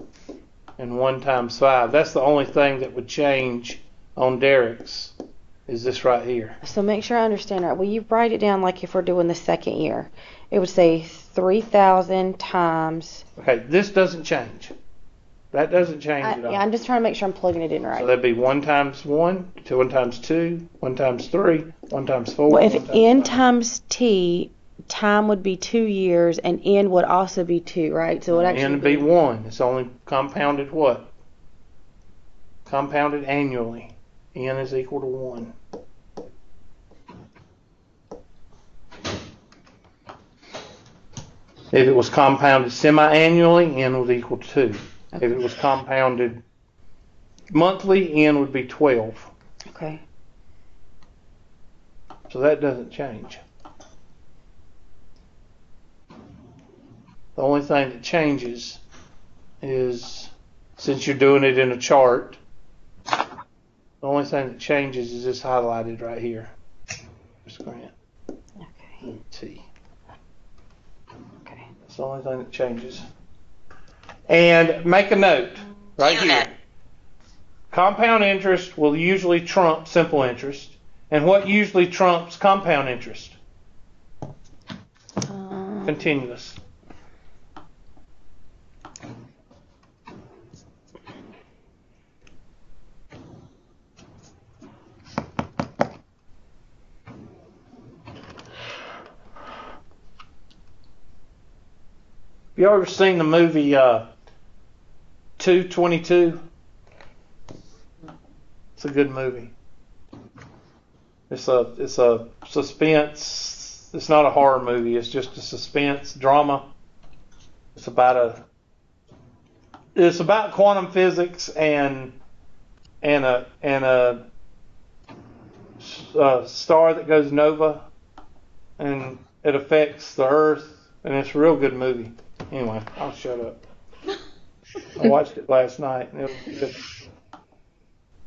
and one times five. That's the only thing that would change on Derek's. Is this right here? So make sure I understand right. Will you write it down like if we're doing the second year? It would say 3,000 times. Okay, this doesn't change. That doesn't change I, at all. yeah, I'm just trying to make sure I'm plugging it in right. So that'd be one times one, two, one times two, one times three, one times four. Well, if times n five. times t, time would be two years, and n would also be two, right? So it would actually N be one. It's only compounded what? Compounded annually. N is equal to one. If it was compounded semi-annually, N was equal to two. If it was compounded monthly, N would be 12. Okay. So that doesn't change. The only thing that changes is since you're doing it in a chart, the only thing that changes is this highlighted right here. Ms. Grant. Okay. T. Okay. That's the only thing that changes. And make a note right here. Compound interest will usually trump simple interest. And what usually trumps compound interest? Um, Continuous. You ever seen the movie uh, 222. It's a good movie. It's a it's a suspense. It's not a horror movie. It's just a suspense drama. It's about a it's about quantum physics and and a and a, a star that goes nova and it affects the earth and it's a real good movie. Anyway, I'll shut up. I watched it last night and it was good.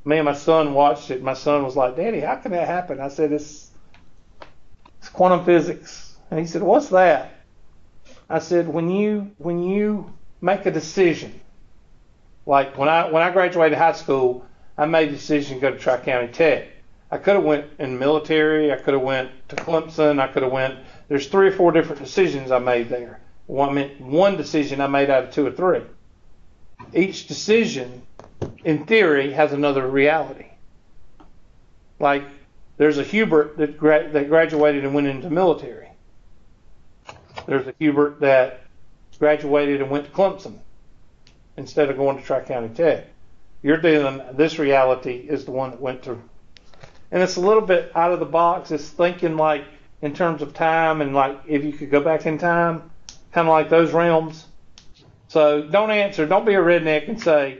Me and my son watched it. My son was like, "Daddy, how can that happen?" I said, "It's it's quantum physics." And he said, "What's that?" I said, "When you when you make a decision, like when I when I graduated high school, I made a decision to go to Tri County Tech. I could have went in military. I could have went to Clemson. I could have went. There's three or four different decisions I made there. One one decision I made out of two or three. Each decision, in theory, has another reality. Like there's a Hubert that gra- that graduated and went into military. There's a Hubert that graduated and went to Clemson instead of going to Tri County Tech. You're dealing. This reality is the one that went to, and it's a little bit out of the box. It's thinking like in terms of time and like if you could go back in time, kind of like those realms. So don't answer. Don't be a redneck and say,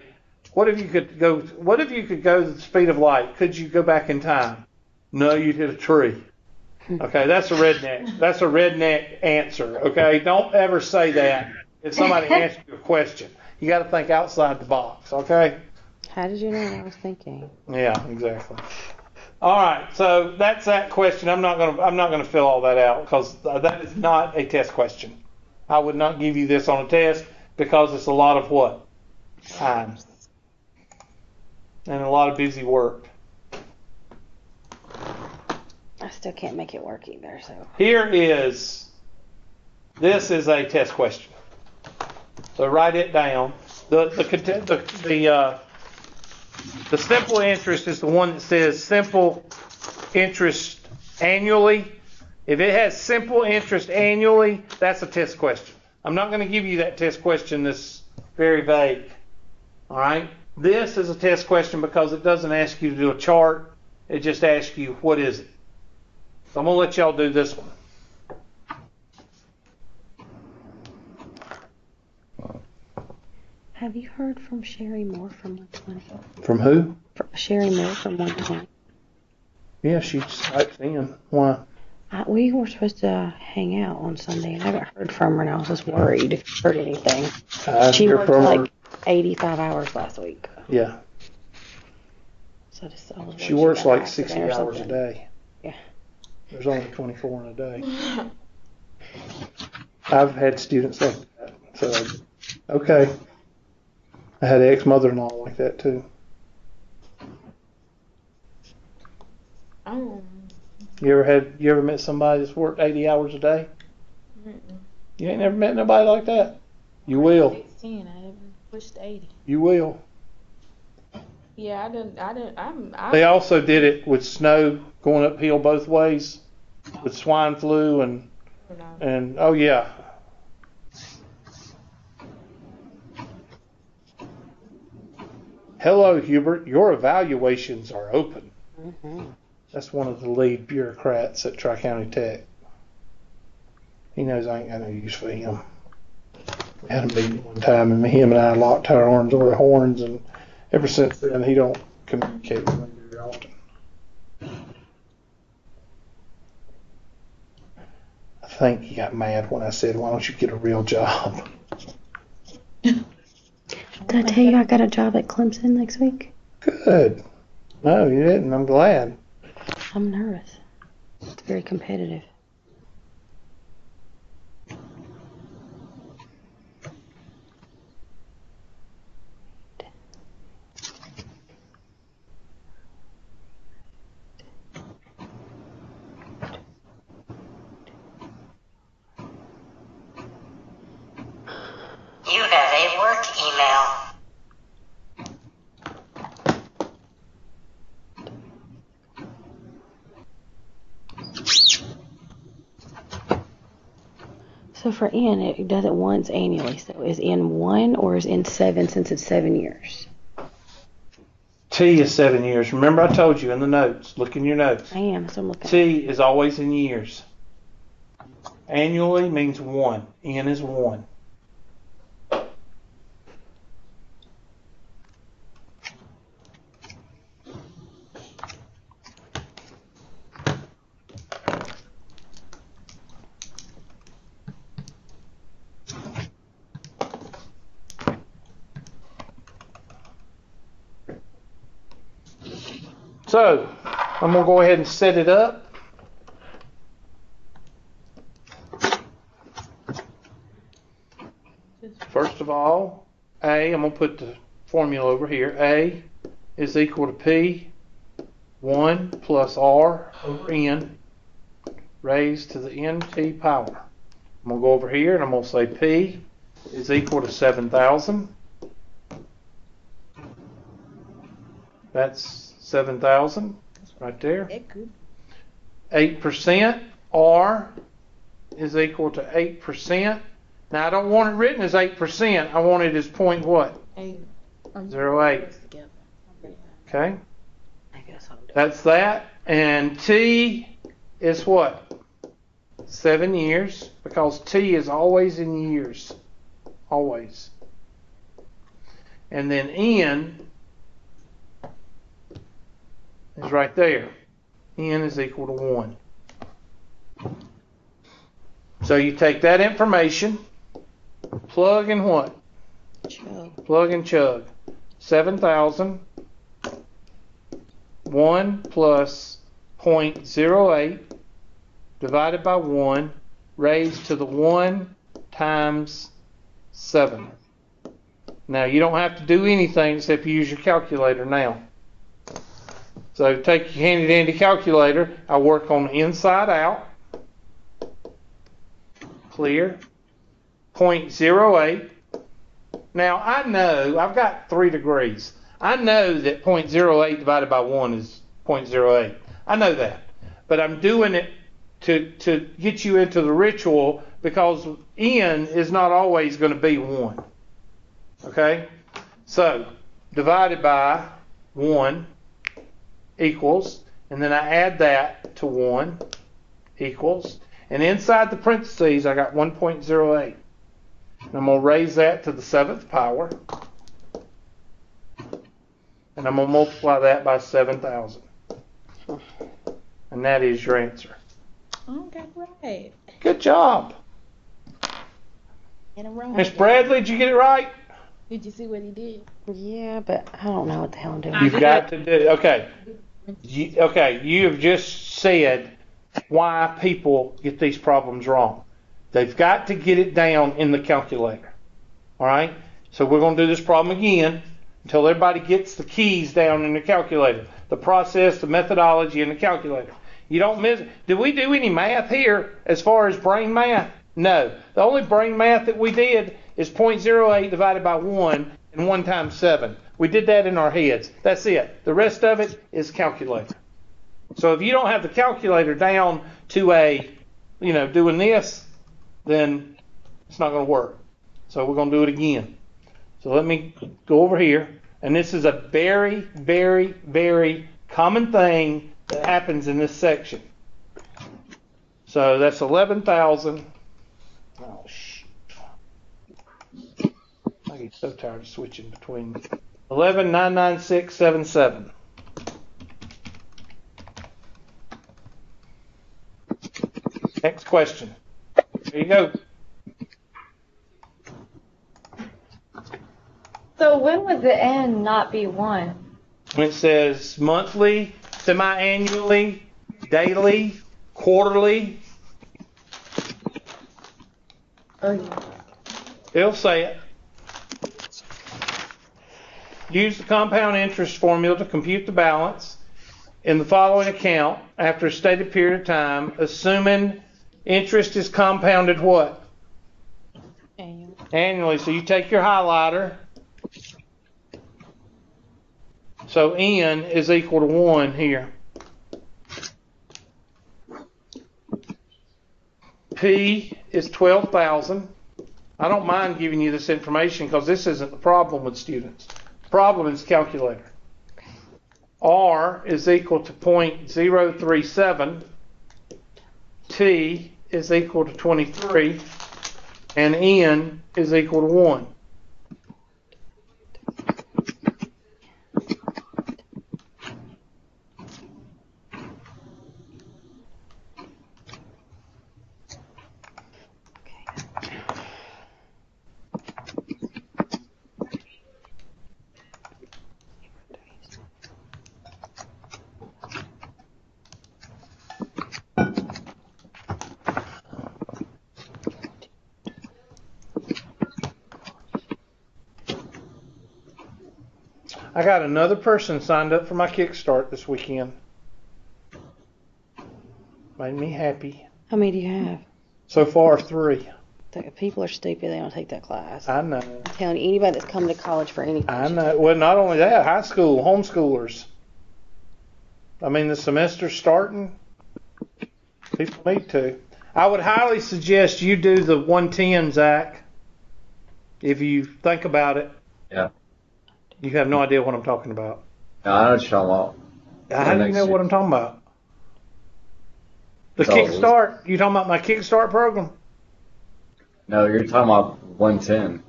"What if you could go? What if you could go the speed of light? Could you go back in time?" No, you'd hit a tree. Okay, that's a redneck. That's a redneck answer. Okay, don't ever say that if somebody [laughs] asks you a question. You got to think outside the box. Okay. How did you know what I was thinking? Yeah, exactly. All right, so that's that question. I'm not gonna I'm not gonna fill all that out because that is not a test question. I would not give you this on a test because it's a lot of what time and a lot of busy work. I still can't make it work either. So Here is this is a test question. So write it down. The the the the uh, the simple interest is the one that says simple interest annually. If it has simple interest annually, that's a test question. I'm not going to give you that test question that's very vague. All right? This is a test question because it doesn't ask you to do a chart. It just asks you what is it. So I'm going to let y'all do this one. have you heard from Sherry Moore from 120? From who? Fr- Sherry Moore from 120. Yeah, she types in. Why? I, we were supposed to hang out on Sunday, and I haven't heard from her, and I was just worried if you heard anything. Uh, I She hear worked from her. like 85 hours last week. Yeah, So just, I was worried she works got like 60 accident or hours a day. Yeah. There's only 24 in a day. [laughs] I've had students like that. So, okay. I had an ex-mother-in-law like that too. Oh. You ever had? You ever met somebody that's worked 80 hours a day? Mm-mm. You ain't never met nobody like that. You will. 16. I haven't pushed 80. You will. Yeah, I didn't. I didn't. I'm. I, They also did it with snow going uphill both ways, with swine flu and you and oh yeah. Hello, Hubert. Your evaluations are open. Mhm. That's one of the lead bureaucrats at Tri County Tech. He knows I ain't got no use for him. We had a meeting one time, and him and I locked our arms over the horns, and ever since then, he don't communicate with me very often. I think he got mad when I said, "Why don't you get a real job?" Did I tell you I got a job at Clemson next week? Good. No, you didn't. I'm glad. I'm nervous. It's very competitive. You have a work email. So for N, it does it once annually. So is N one or is N seven since it's seven years? T is seven years. Remember I told you in the notes, look in your notes. I am. So I'm looking. T is always in years. Annually means one. N is one. So, I'm going to go ahead and set it up. First of all, A, I'm going to put the formula over here. A is equal to P 1 plus R over N raised to the NT power. I'm going to go over here and I'm going to say P is equal to 7,000. That's 7,000 right there. 8% R is equal to 8%. Now I don't want it written as 8%. I want it as point what? Hey. Zero eight. Okay? I guess That's that. And T is what? Seven years because T is always in years. Always. And then N is right there. N is equal to 1. So you take that information, plug in what? Chug. Plug and chug. 7,000. 1 plus 0.08 divided by 1 raised to the 1 times 7. Now you don't have to do anything except use your calculator now. So take your handy dandy calculator. I work on inside out. Clear. 0.08. Now I know I've got three degrees. I know that 0.08 divided by 1 is 0.08. I know that. But I'm doing it to, to get you into the ritual because n is not always going to be 1. Okay? So, divided by 1 equals, and then I add that to 1 equals, and inside the parentheses I got 1.08. And I'm going to raise that to the seventh power. And I'm going to multiply that by 7,000. And that is your answer. Oh, got right. Good job. In a row. Miss Bradley, did you get it right? Did you see what he did? Yeah, but I don't know what the hell I'm doing. You've got to do, okay. You, okay, you have just said why people get these problems wrong. They've got to get it down in the calculator. All right? So we're going to do this problem again until everybody gets the keys down in the calculator. The process, the methodology, and the calculator. You don't miss. Did we do any math here as far as brain math? No. The only brain math that we did is 0.08 divided by 1 and 1 times 7. We did that in our heads. That's it. The rest of it is calculator. So if you don't have the calculator down to a, you know, doing this, then it's not going to work. So we're going to do it again. So let me go over here. And this is a very, very, very common thing that happens in this section. So that's 11,000. Oh, shoot. I get so tired of switching between 11,99677. Next question. There you go. So when would the N not be one? When it says monthly, semi-annually, daily, quarterly, Oh, yeah. it'll say it. Use the compound interest formula to compute the balance in the following account after a stated period of time, assuming interest is compounded what? Annual. Annually. So you take your highlighter. So N is equal to 1 here. P is twelve thousand. I don't mind giving you this information because this isn't the problem with students problem is calculator. R is equal to 0.037. T is equal to 23. And N is equal to 1. Another person signed up for my Kickstart this weekend. Made me happy. How many do you have? So far, three. The people are stupid. They don't take that class. I know. I'm telling you, anybody that's coming to college for anything. I know. Well, not only that, high school, homeschoolers. I mean, the semester's starting. People need to. I would highly suggest you do the 110, Zach. If you think about it. Yeah. You have no idea what I'm talking about. No, I know what you're talking about. How do you next know what. I'm talking about? The Oh. Kickstart. You talking about my Kickstart program? No, you're talking about 110.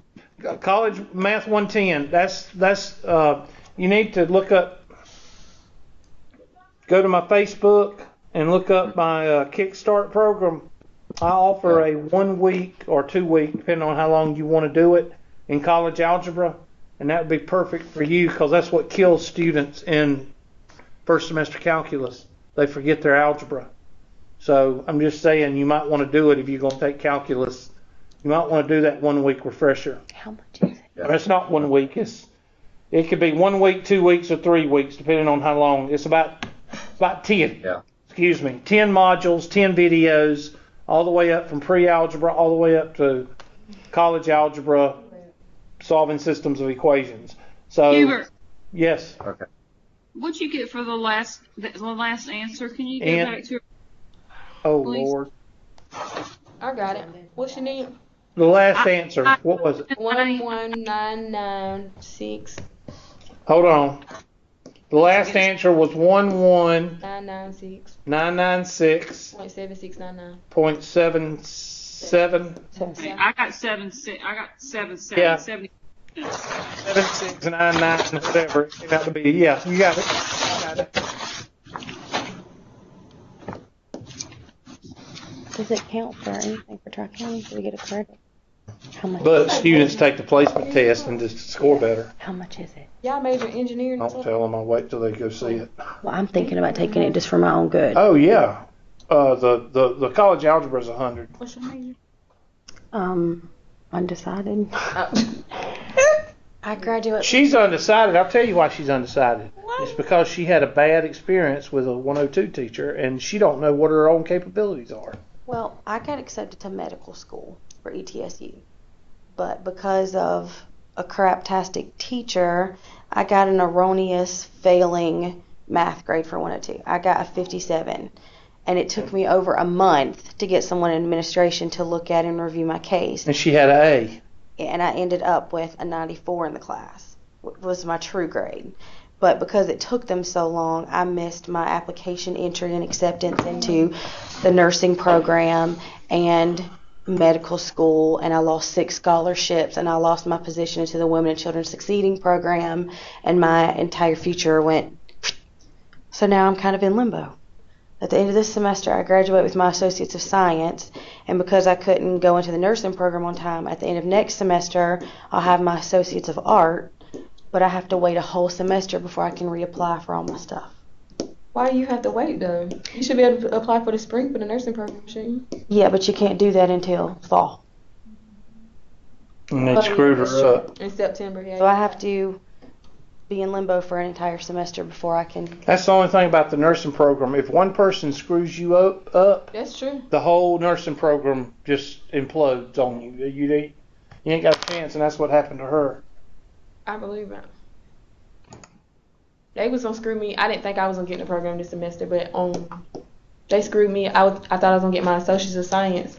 College Math 110. That's that's. Uh, you need to look up. Go to my Facebook and look up my uh, Kickstart program. I offer a one week or two week, depending on how long you want to do it, in college algebra, and that would be perfect for you because that's what kills students in first semester calculus. They forget their algebra. So I'm just saying you might want to do it if you're going to take calculus. You might want to do that one week refresher. How much is it? Yeah. It's not one week. It's it could be one week, two weeks, or three weeks, depending on how long. It's about about ten. Yeah. Excuse me, ten modules, ten videos, all the way up from pre-algebra, all the way up to college algebra, solving systems of equations. So Hubert, yes, Okay. what'd you get for the last the, the last answer? Can you go And- back to oh Please. lord, I got it. What's your name? the last I- answer. I- What was it? One one nine nine six Hold on. The last answer was one one nine nine six nine nine six point seven six nine nine. point seven seven. Okay, I got seven six. I got seven seven Yeah. seventy. seven six nine nine whatever it came out to be. Yeah, you got it. You got it. Does it count for anything for Tri County? Do we get a credit? How much? But students take the placement test and just score better. How much is it? Y'all major engineering. Don't tell them. I'll wait till they go see it. Well, I'm thinking about taking it just for my own good. Oh yeah, uh, the the the college algebra is a hundred. What's your major? Um, undecided. I graduate. She's undecided. I'll tell you why she's undecided. What? It's because she had a bad experience with a 102 teacher, and she don't know what her own capabilities are. Well, I got accepted to medical school for E ETSU, but because of a craptastic teacher, I got an erroneous failing math grade for 102. I got a 57, and it took me over a month to get someone in administration to look at and review my case, And she had an A. and I ended up with a 94 in the class. Was my true grade. But because it took them so long, I missed my application entry and acceptance into the nursing program and medical school, and I lost six scholarships, and I lost my position into the Women and Children Succeeding program, and my entire future went. [sniffs] So now I'm kind of in limbo. At the end of this semester, I graduate with my Associates of Science, and because I couldn't go into the nursing program on time, at the end of next semester, I'll have my Associates of Art, but I have to wait a whole semester before I can reapply for all my stuff. Why do you have to wait though? You should be able to apply for the spring for the nursing program, shouldn't you? Yeah, but you can't do that until fall. And they screwed her up. In September, yeah. So I have to be in limbo for an entire semester before I can. That's the only thing about the nursing program. If one person screws you up, up, That's true. the whole nursing program just implodes on you. You ain't, you ain't got a chance, and that's what happened to her. I believe it. They was gonna screw me. I didn't think I was gonna get in the program this semester, but um, they screwed me. I was, I thought I was gonna get my associates of science,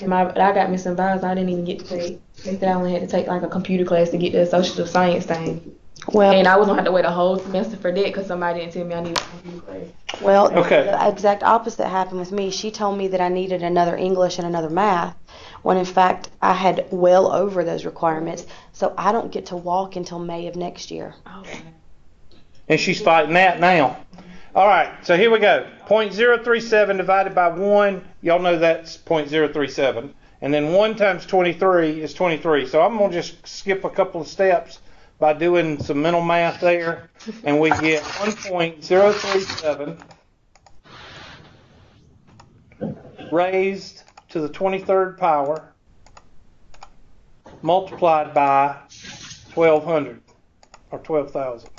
And my, I got missing vowels. I didn't even get to take. They said I only had to take like a computer class to get the associates of science thing. Well, And I was gonna have to wait a whole semester for that because somebody didn't tell me I needed a computer class. Well, Okay. the exact opposite happened with me. She told me that I needed another English and another math, when in fact I had well over those requirements. So I don't get to walk until May of next year. And she's fighting that now. All right, so here we go. 0.037 divided by 1, y'all know that's 0.037. And then 1 times 23 is 23. So I'm going to just skip a couple of steps by doing some mental math there. And we get 1.037 raised to the 23rd power multiplied by 1200 or 12,000.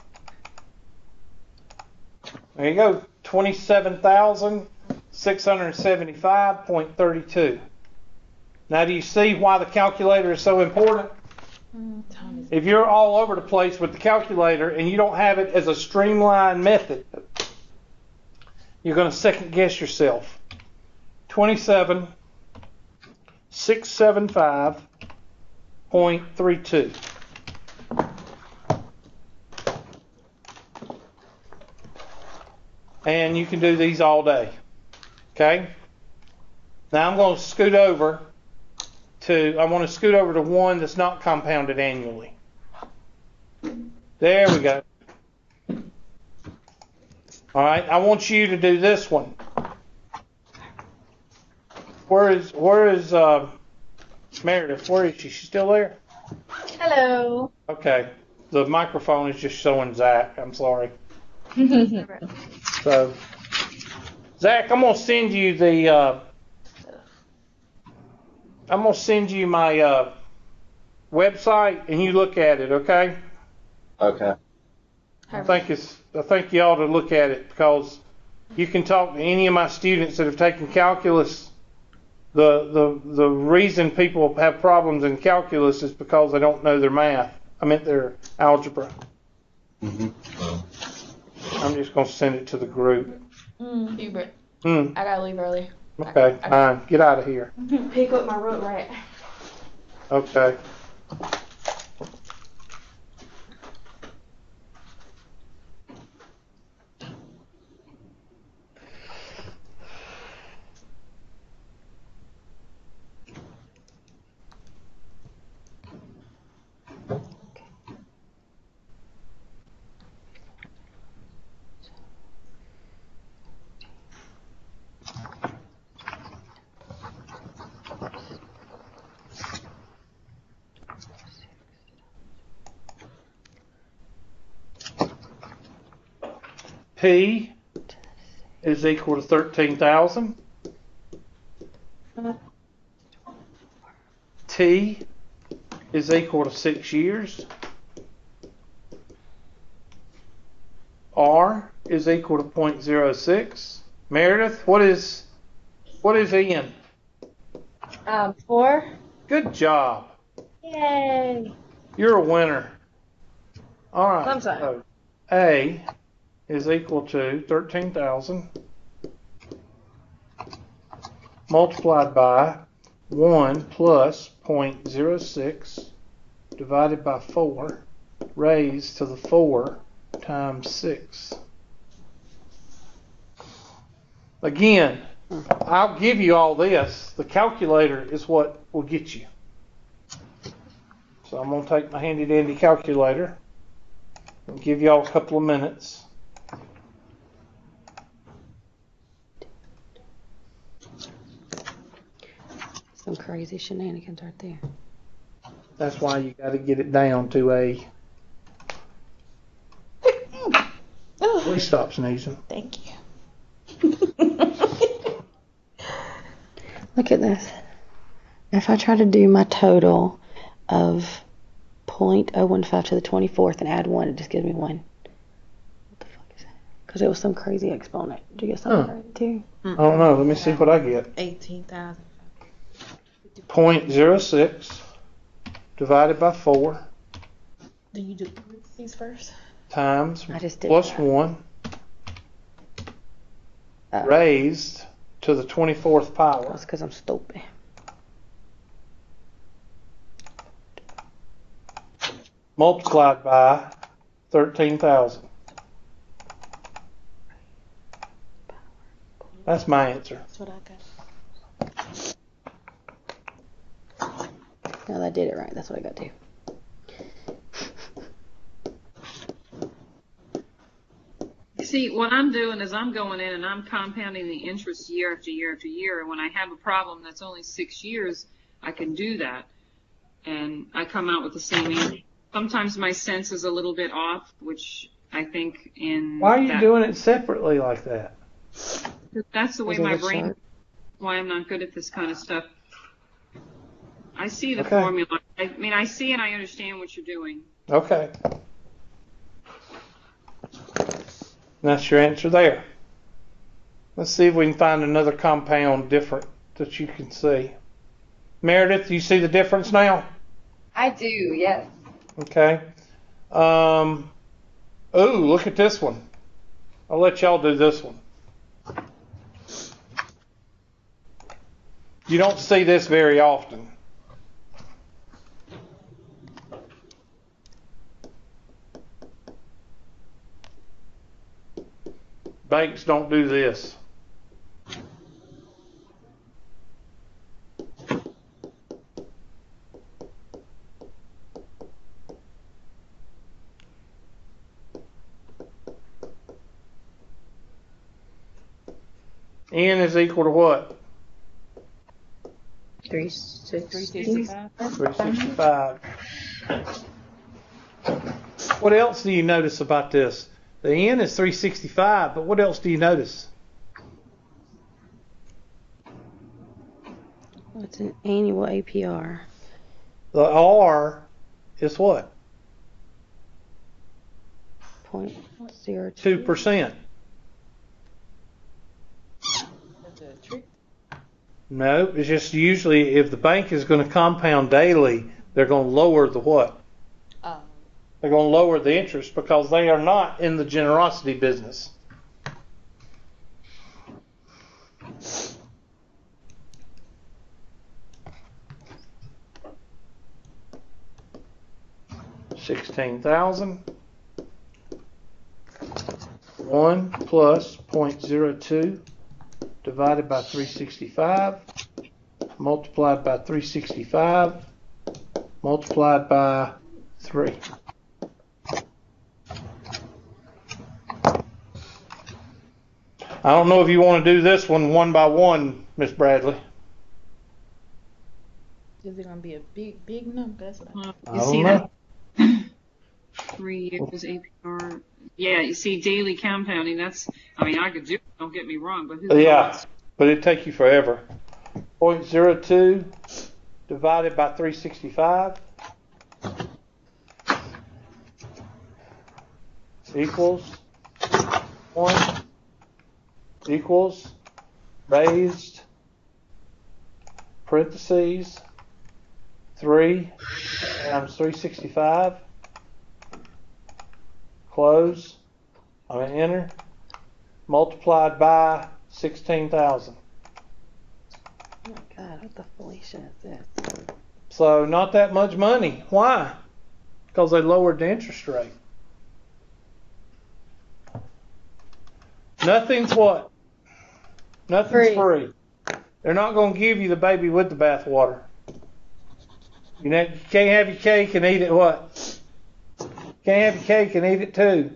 There you go, twenty-seven thousand six hundred seventy-five point thirty-two. Now, do you see why the calculator is so important? If you're all over the place with the calculator and you don't have it as a streamlined method, you're going to second guess yourself. Twenty-seven six seven five point three two. and you can do these all day. Okay? Now I'm going to scoot over to, I want to scoot over to one that's not compounded annually. There we go. All right, I want you to do this one. Where is, where is, uh, Meredith? Where is she? She still there? Hello. Okay. The microphone is just showing Zach. I'm sorry. [laughs] So, Zach, I'm gonna send you the. Uh, I'm gonna send you my uh, website, and you look at it, okay? Okay. I think it's. I think you ought to look at it because you can talk to any of my students that have taken calculus. The the the reason people have problems in calculus is because they don't know their math. I meant their algebra. Mm-hmm. I'm just gonna send it to the group. Mm, Hubert, Hmm. I gotta leave early. Okay. Fine. Get out of here. [laughs] Pick up my root rat. Okay. P is equal to thirteen thousand. T is equal to six years. R is equal to 0.06. Meredith, what is what is N? Um, four. Good job. Yay. You're a winner. All right. Sometime. So A is equal to 13,000 multiplied by 1 plus 0.06 divided by 4 raised to the 4 times 6. Again, I'll give you all this. The calculator is what will get you. So I'm going to take my handy dandy calculator and give y'all a couple of minutes. Some crazy shenanigans right there. That's why you got to get it down to a. Please stop sneezing. Thank you. [laughs] Look at this. If I try to do my total of 0.015 to the 24th and add 1, it just gives me 1. What the fuck is that? Because it was some crazy exponent. Do you get something Huh. right too? I don't know. Let me see what I get. Eighteen thousand. 0.06 divided by 4 Do you do these first? times I just did plus that. 1 Uh, raised to the 24th power. That's because I'm stupid. multiplied by 13,000. That's my answer. That's what I got. No, I did it right. That's what I got to. See, what I'm doing is I'm going in and I'm compounding the interest year after year after year. And when I have a problem that's only six years, I can do that. And I come out with the same answer. Sometimes my sense is a little bit off, which I think in Why are you that, doing it separately like that? that's the way my brain chart? why I'm not good at this kind of stuff. I see the Okay. formula. I mean, I see and I understand what you're doing. Okay. That's your answer there. Let's see if we can find another compound different that you can see. Meredith, you see the difference now? I do, yes. Okay. Um, ooh, look at this one. I'll let y'all do this one. You don't see this very often. Banks don't do this. N is equal to what? Three sixty. 365. What else do you notice about this? The N is 365, but what else do you notice? What's an annual APR? The R is what? Point zero two. 2%. No, it's just usually if the bank is going to compound daily, they're going to lower the what? They're going to lower the interest because they are not in the generosity business. Sixteen thousand. One plus point zero two divided by three sixty-five, multiplied by three sixty-five, multiplied by three. I don't know if you want to do this one one by one, Miss Bradley. Is it gonna be a big, big number? That's what I. Uh, I you don't see know. that? [laughs] Three years APR. Yeah, you see daily compounding. That's. I mean, I could do. it, Don't get me wrong, but who Yeah, knows? but it'd take you forever. Point zero two divided by three sixty-five equals one equals raised parentheses three times three sixty-five close. I'm gonna enter multiplied by sixteen thousand. Oh my God, what the Felicia is this? So not that much money. Why? Because they lowered the interest rate. Nothing's what? Nothing's free. free. They're not going to give you the baby with the bathwater. You know, you can't have your cake and eat it what? Can't have your cake and eat it too.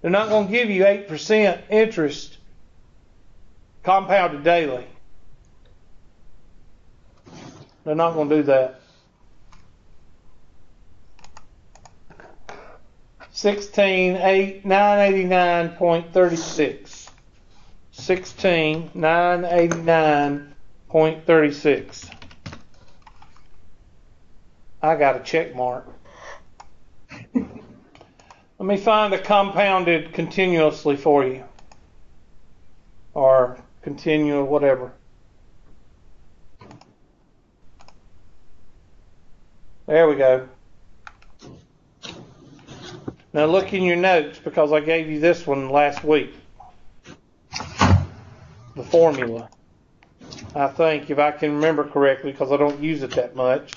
They're not going to give you 8% interest compounded daily. They're not going to do that. 16, 8, 989.36. Sixteen nine eighty nine point thirty six. I got a check mark. Let me find the compounded continuously for you. Or continual whatever. There we go. Now look in your notes because I gave you this one last week. The formula. I think, if I can remember correctly, because I don't use it that much.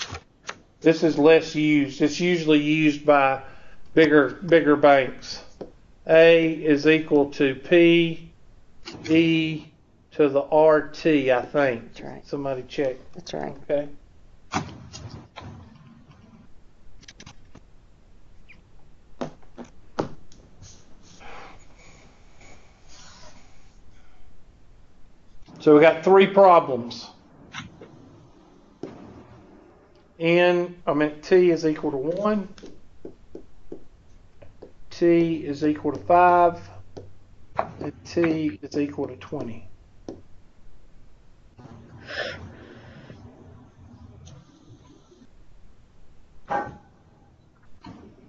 This is less used. It's usually used by bigger bigger banks. A is equal to P E to the RT, I think. That's right. Somebody check. That's right. Okay. So we got three problems. N, I mean, T is equal to one. T is equal to five. And T is equal to twenty.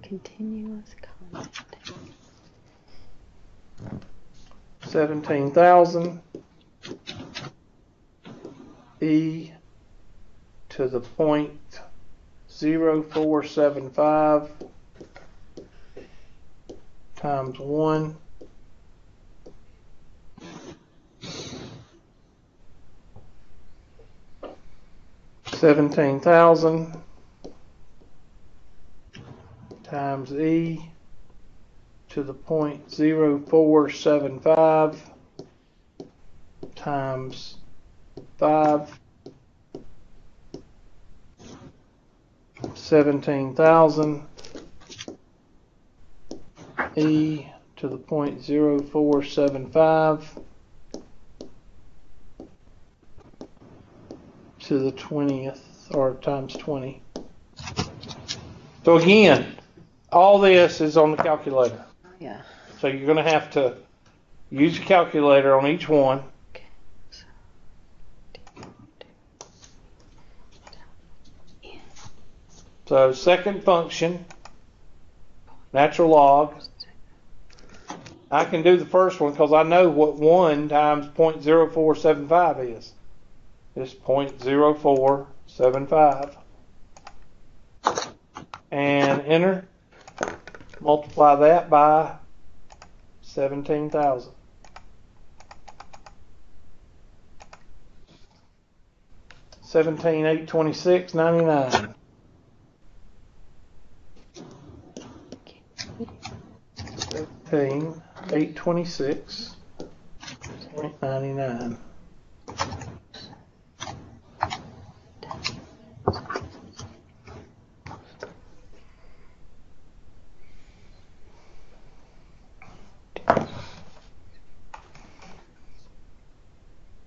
Continuous constant. seventeen thousand e to the point zero four seven five times one. Seventeen thousand times e to the point zero four seven five times five seventeen thousand e to the point zero four seven five to the twentieth or times twenty. So again, all this is on the calculator. Yeah. So you're going to have to use your calculator on each one. So second function, natural log. I can do the first one because I know what 1 times 0.0475 is. It's 0.0475. And enter multiply that by 17,000. Seventeen eight twenty six ninety nine. Eight twenty six point ninety nine.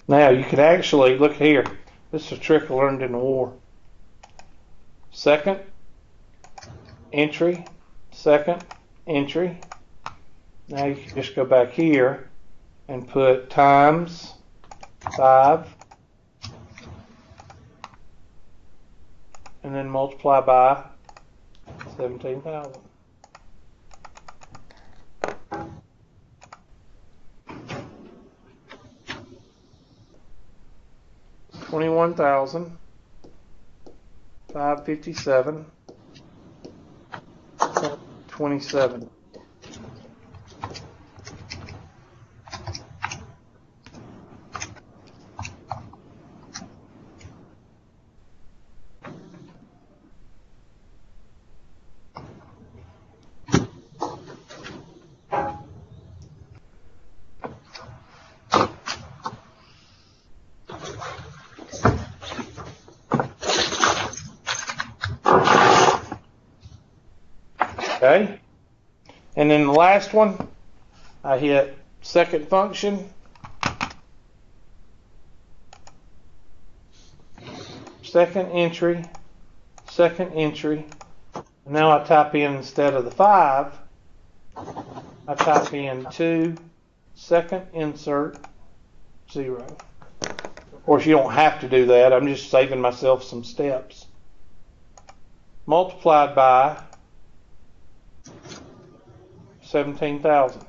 Now you could actually look here. This is a trick I learned in the war. Second entry, second entry. Now you can just go back here and put times five and then multiply by 17,000. Twenty-one thousand five fifty-seven twenty-seven. Okay. And last one, I hit second function. Second entry, second entry. Now I type in instead of the five, I type in two, second insert, zero. Of course, you don't have to do that. I'm just saving myself some steps. Multiplied by seventeen thousand.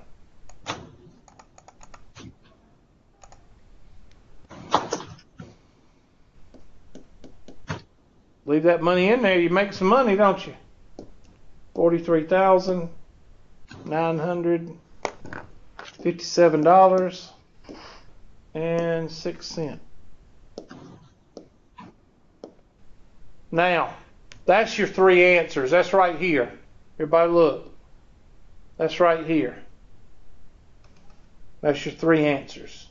Leave that money in there, you make some money, don't you? Forty-three thousand nine hundred fifty-seven dollars and six cents. Now, That's your three answers. That's right here. Everybody look. That's right here. That's your three answers.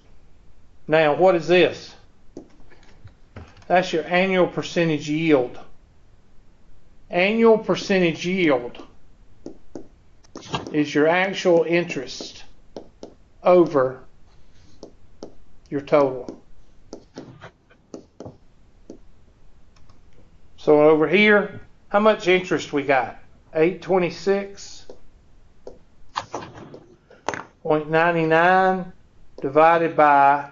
Now, what is this? That's your annual percentage yield. Annual percentage yield is your actual interest over your total. So over here, how much interest we got? 0.99 divided by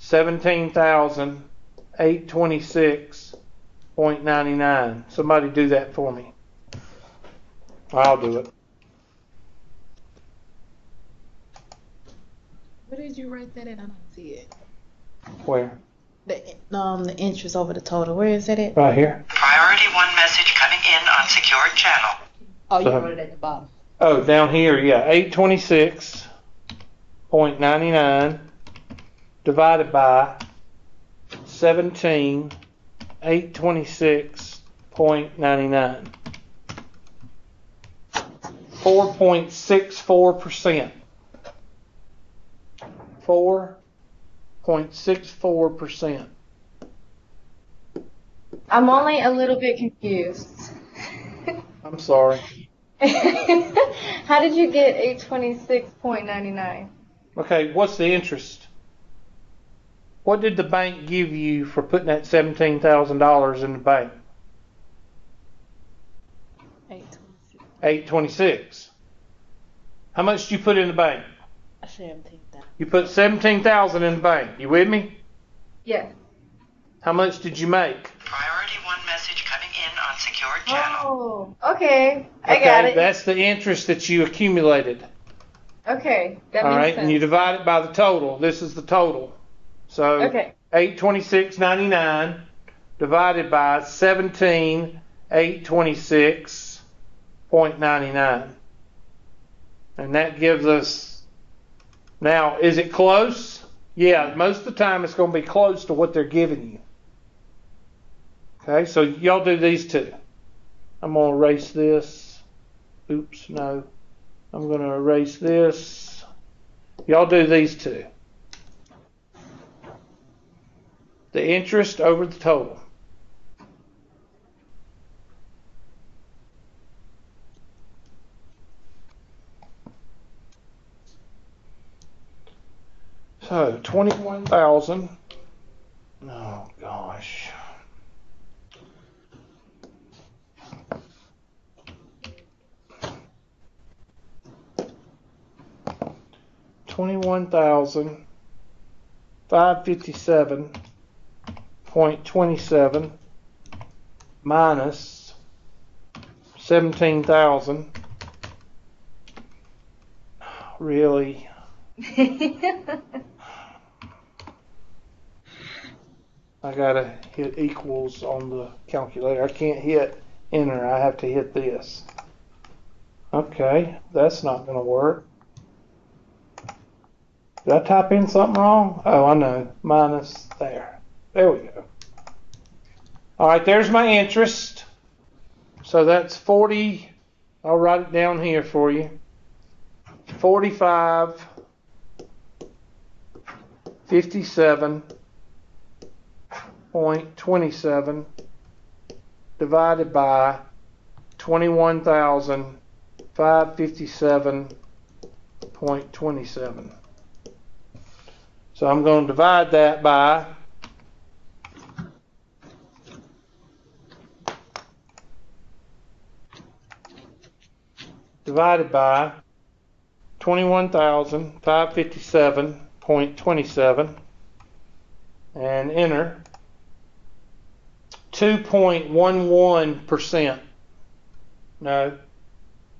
17,826.99. Somebody do that for me. I'll do it. What did you write that? I don't see it. Where? The um the interest over the total. Where is that at? Right here. Priority one message coming in on secure channel. Oh, you so, wrote it at the bottom. Oh, down here, yeah, eight twenty six. 0.99 divided by 17,826.99. 4.64%. 4.64%. I'm only a little bit confused. [laughs] I'm sorry. [laughs] How did you get 826.99? Okay, what's the interest? What did the bank give you for putting that seventeen thousand dollars in the bank? Eight Eight twenty-six. How much did you put in the bank? seventeen thousand. You put seventeen thousand in the bank. You with me? Yeah. How much did you make? Priority one message coming in on secured channel. Oh, okay. I okay, got it. that's the interest that you accumulated. Okay, that all makes right, sense. and you divide it by the total. This is the total. So Okay. eight twenty-six ninety-nine divided by seventeen eight twenty-six point ninety-nine, and that gives us. Now, is it close? Yeah, most of the time it's going to be close to what they're giving you. Okay, so y'all do these two. I'm going to erase this. Oops, no. I'm going to erase this. Y'all do these two. The interest over the total. So, 21,000. Oh, gosh. Twenty-one thousand five fifty-seven point twenty-seven minus seventeen thousand. Really? [laughs] I gotta hit equals on the calculator. I can't hit enter. I have to hit this. Okay, that's not gonna work. Did I type in something wrong? Oh, I know. Minus there. There we go. All right, there's my interest. So that's 40. I'll write it down here for you. 45, 57, point 27 divided by 21,557.27. So I'm going to divide that by divided by 21,557.27 and enter 2.11%. No,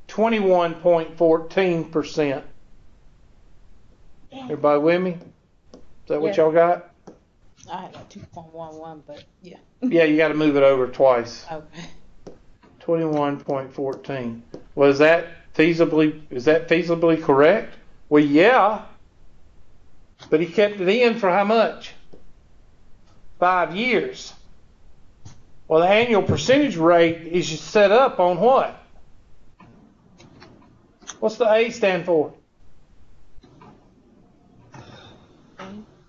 21.14%. Everybody with me? Is that what Yes. y'all got? I had like two point one one, but yeah. Yeah, you got to move it over twice. [laughs] Okay. 21.14. Was that feasibly, is that feasibly correct? Well, yeah. But he kept it in for how much? Five years. Well, the annual percentage rate is set up on what? What's the A stand for?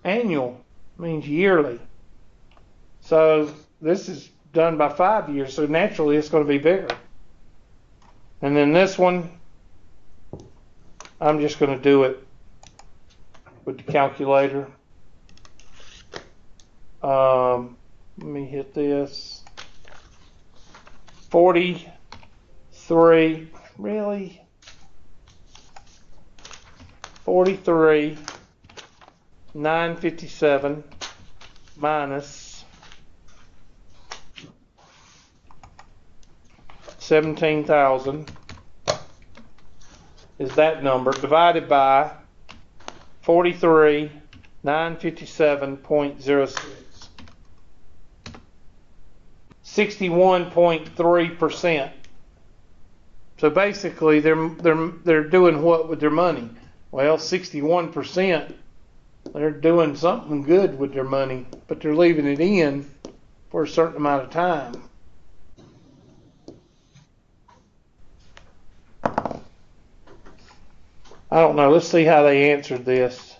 Annual means yearly. So this is done by five years, so naturally it's going to be bigger. And then this one, I'm just going to do it with the calculator. Um, let me hit this. 43, really? 43, 957 minus 17,000 is that number divided by 43 957.06 61.3%. So basically they're they're they're doing what with their money? Well, 61% they're doing something good with their money, but they're leaving it in for a certain amount of time. I don't know. Let's see how they answered this.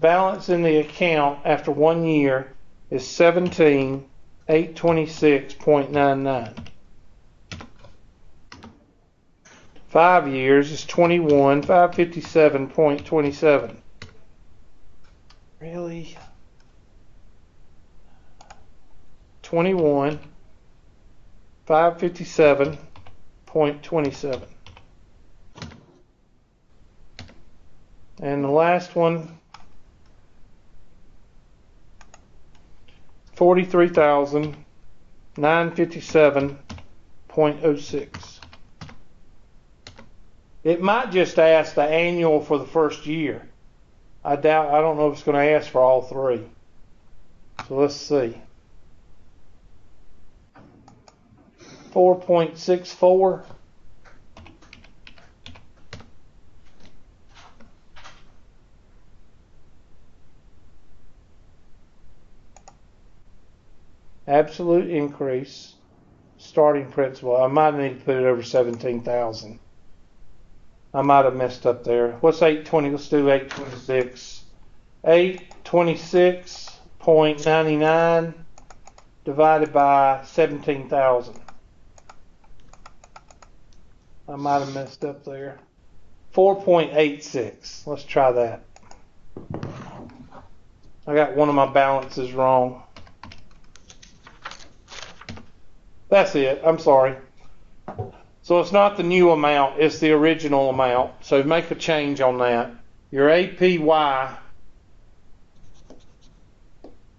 Balance in the account after one year is 17,826.99. five years is 21, 557.27. Really? 21, 557.27. And the last one, 43,957.06. It might just ask the annual for the first year. I doubt. I don't know if it's going to ask for all three. So let's see. Four point six four. absolute increase, starting principal. I might need to put it over seventeen thousand. I might have messed up there. What's eight twenty? Let's do eight twenty six. Eight twenty six point ninety nine divided by seventeen thousand. I might have messed up there. Four point eight six. Let's try that. I got one of my balances wrong. That's it. I'm sorry. So it's not the new amount, it's the original amount. So make a change on that. Your APY,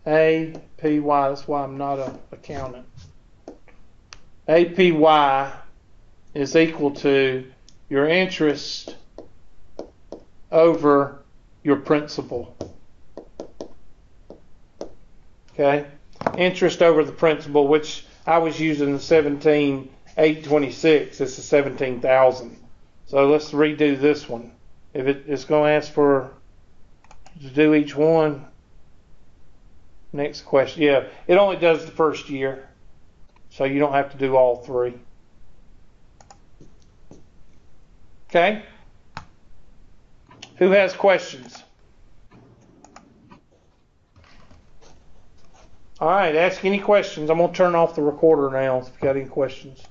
APY, that's why I'm not an accountant. APY is equal to your interest over your principal. Okay? Interest over the principal, which I was using the 17,826. This is 17,000. So let's redo this one. If it, it's going to ask for to do each one. Next question. Yeah, it only does the first year. So you don't have to do all three. Okay? Who has questions? All right, ask any questions. I'm going to turn off the recorder now if you've got any questions.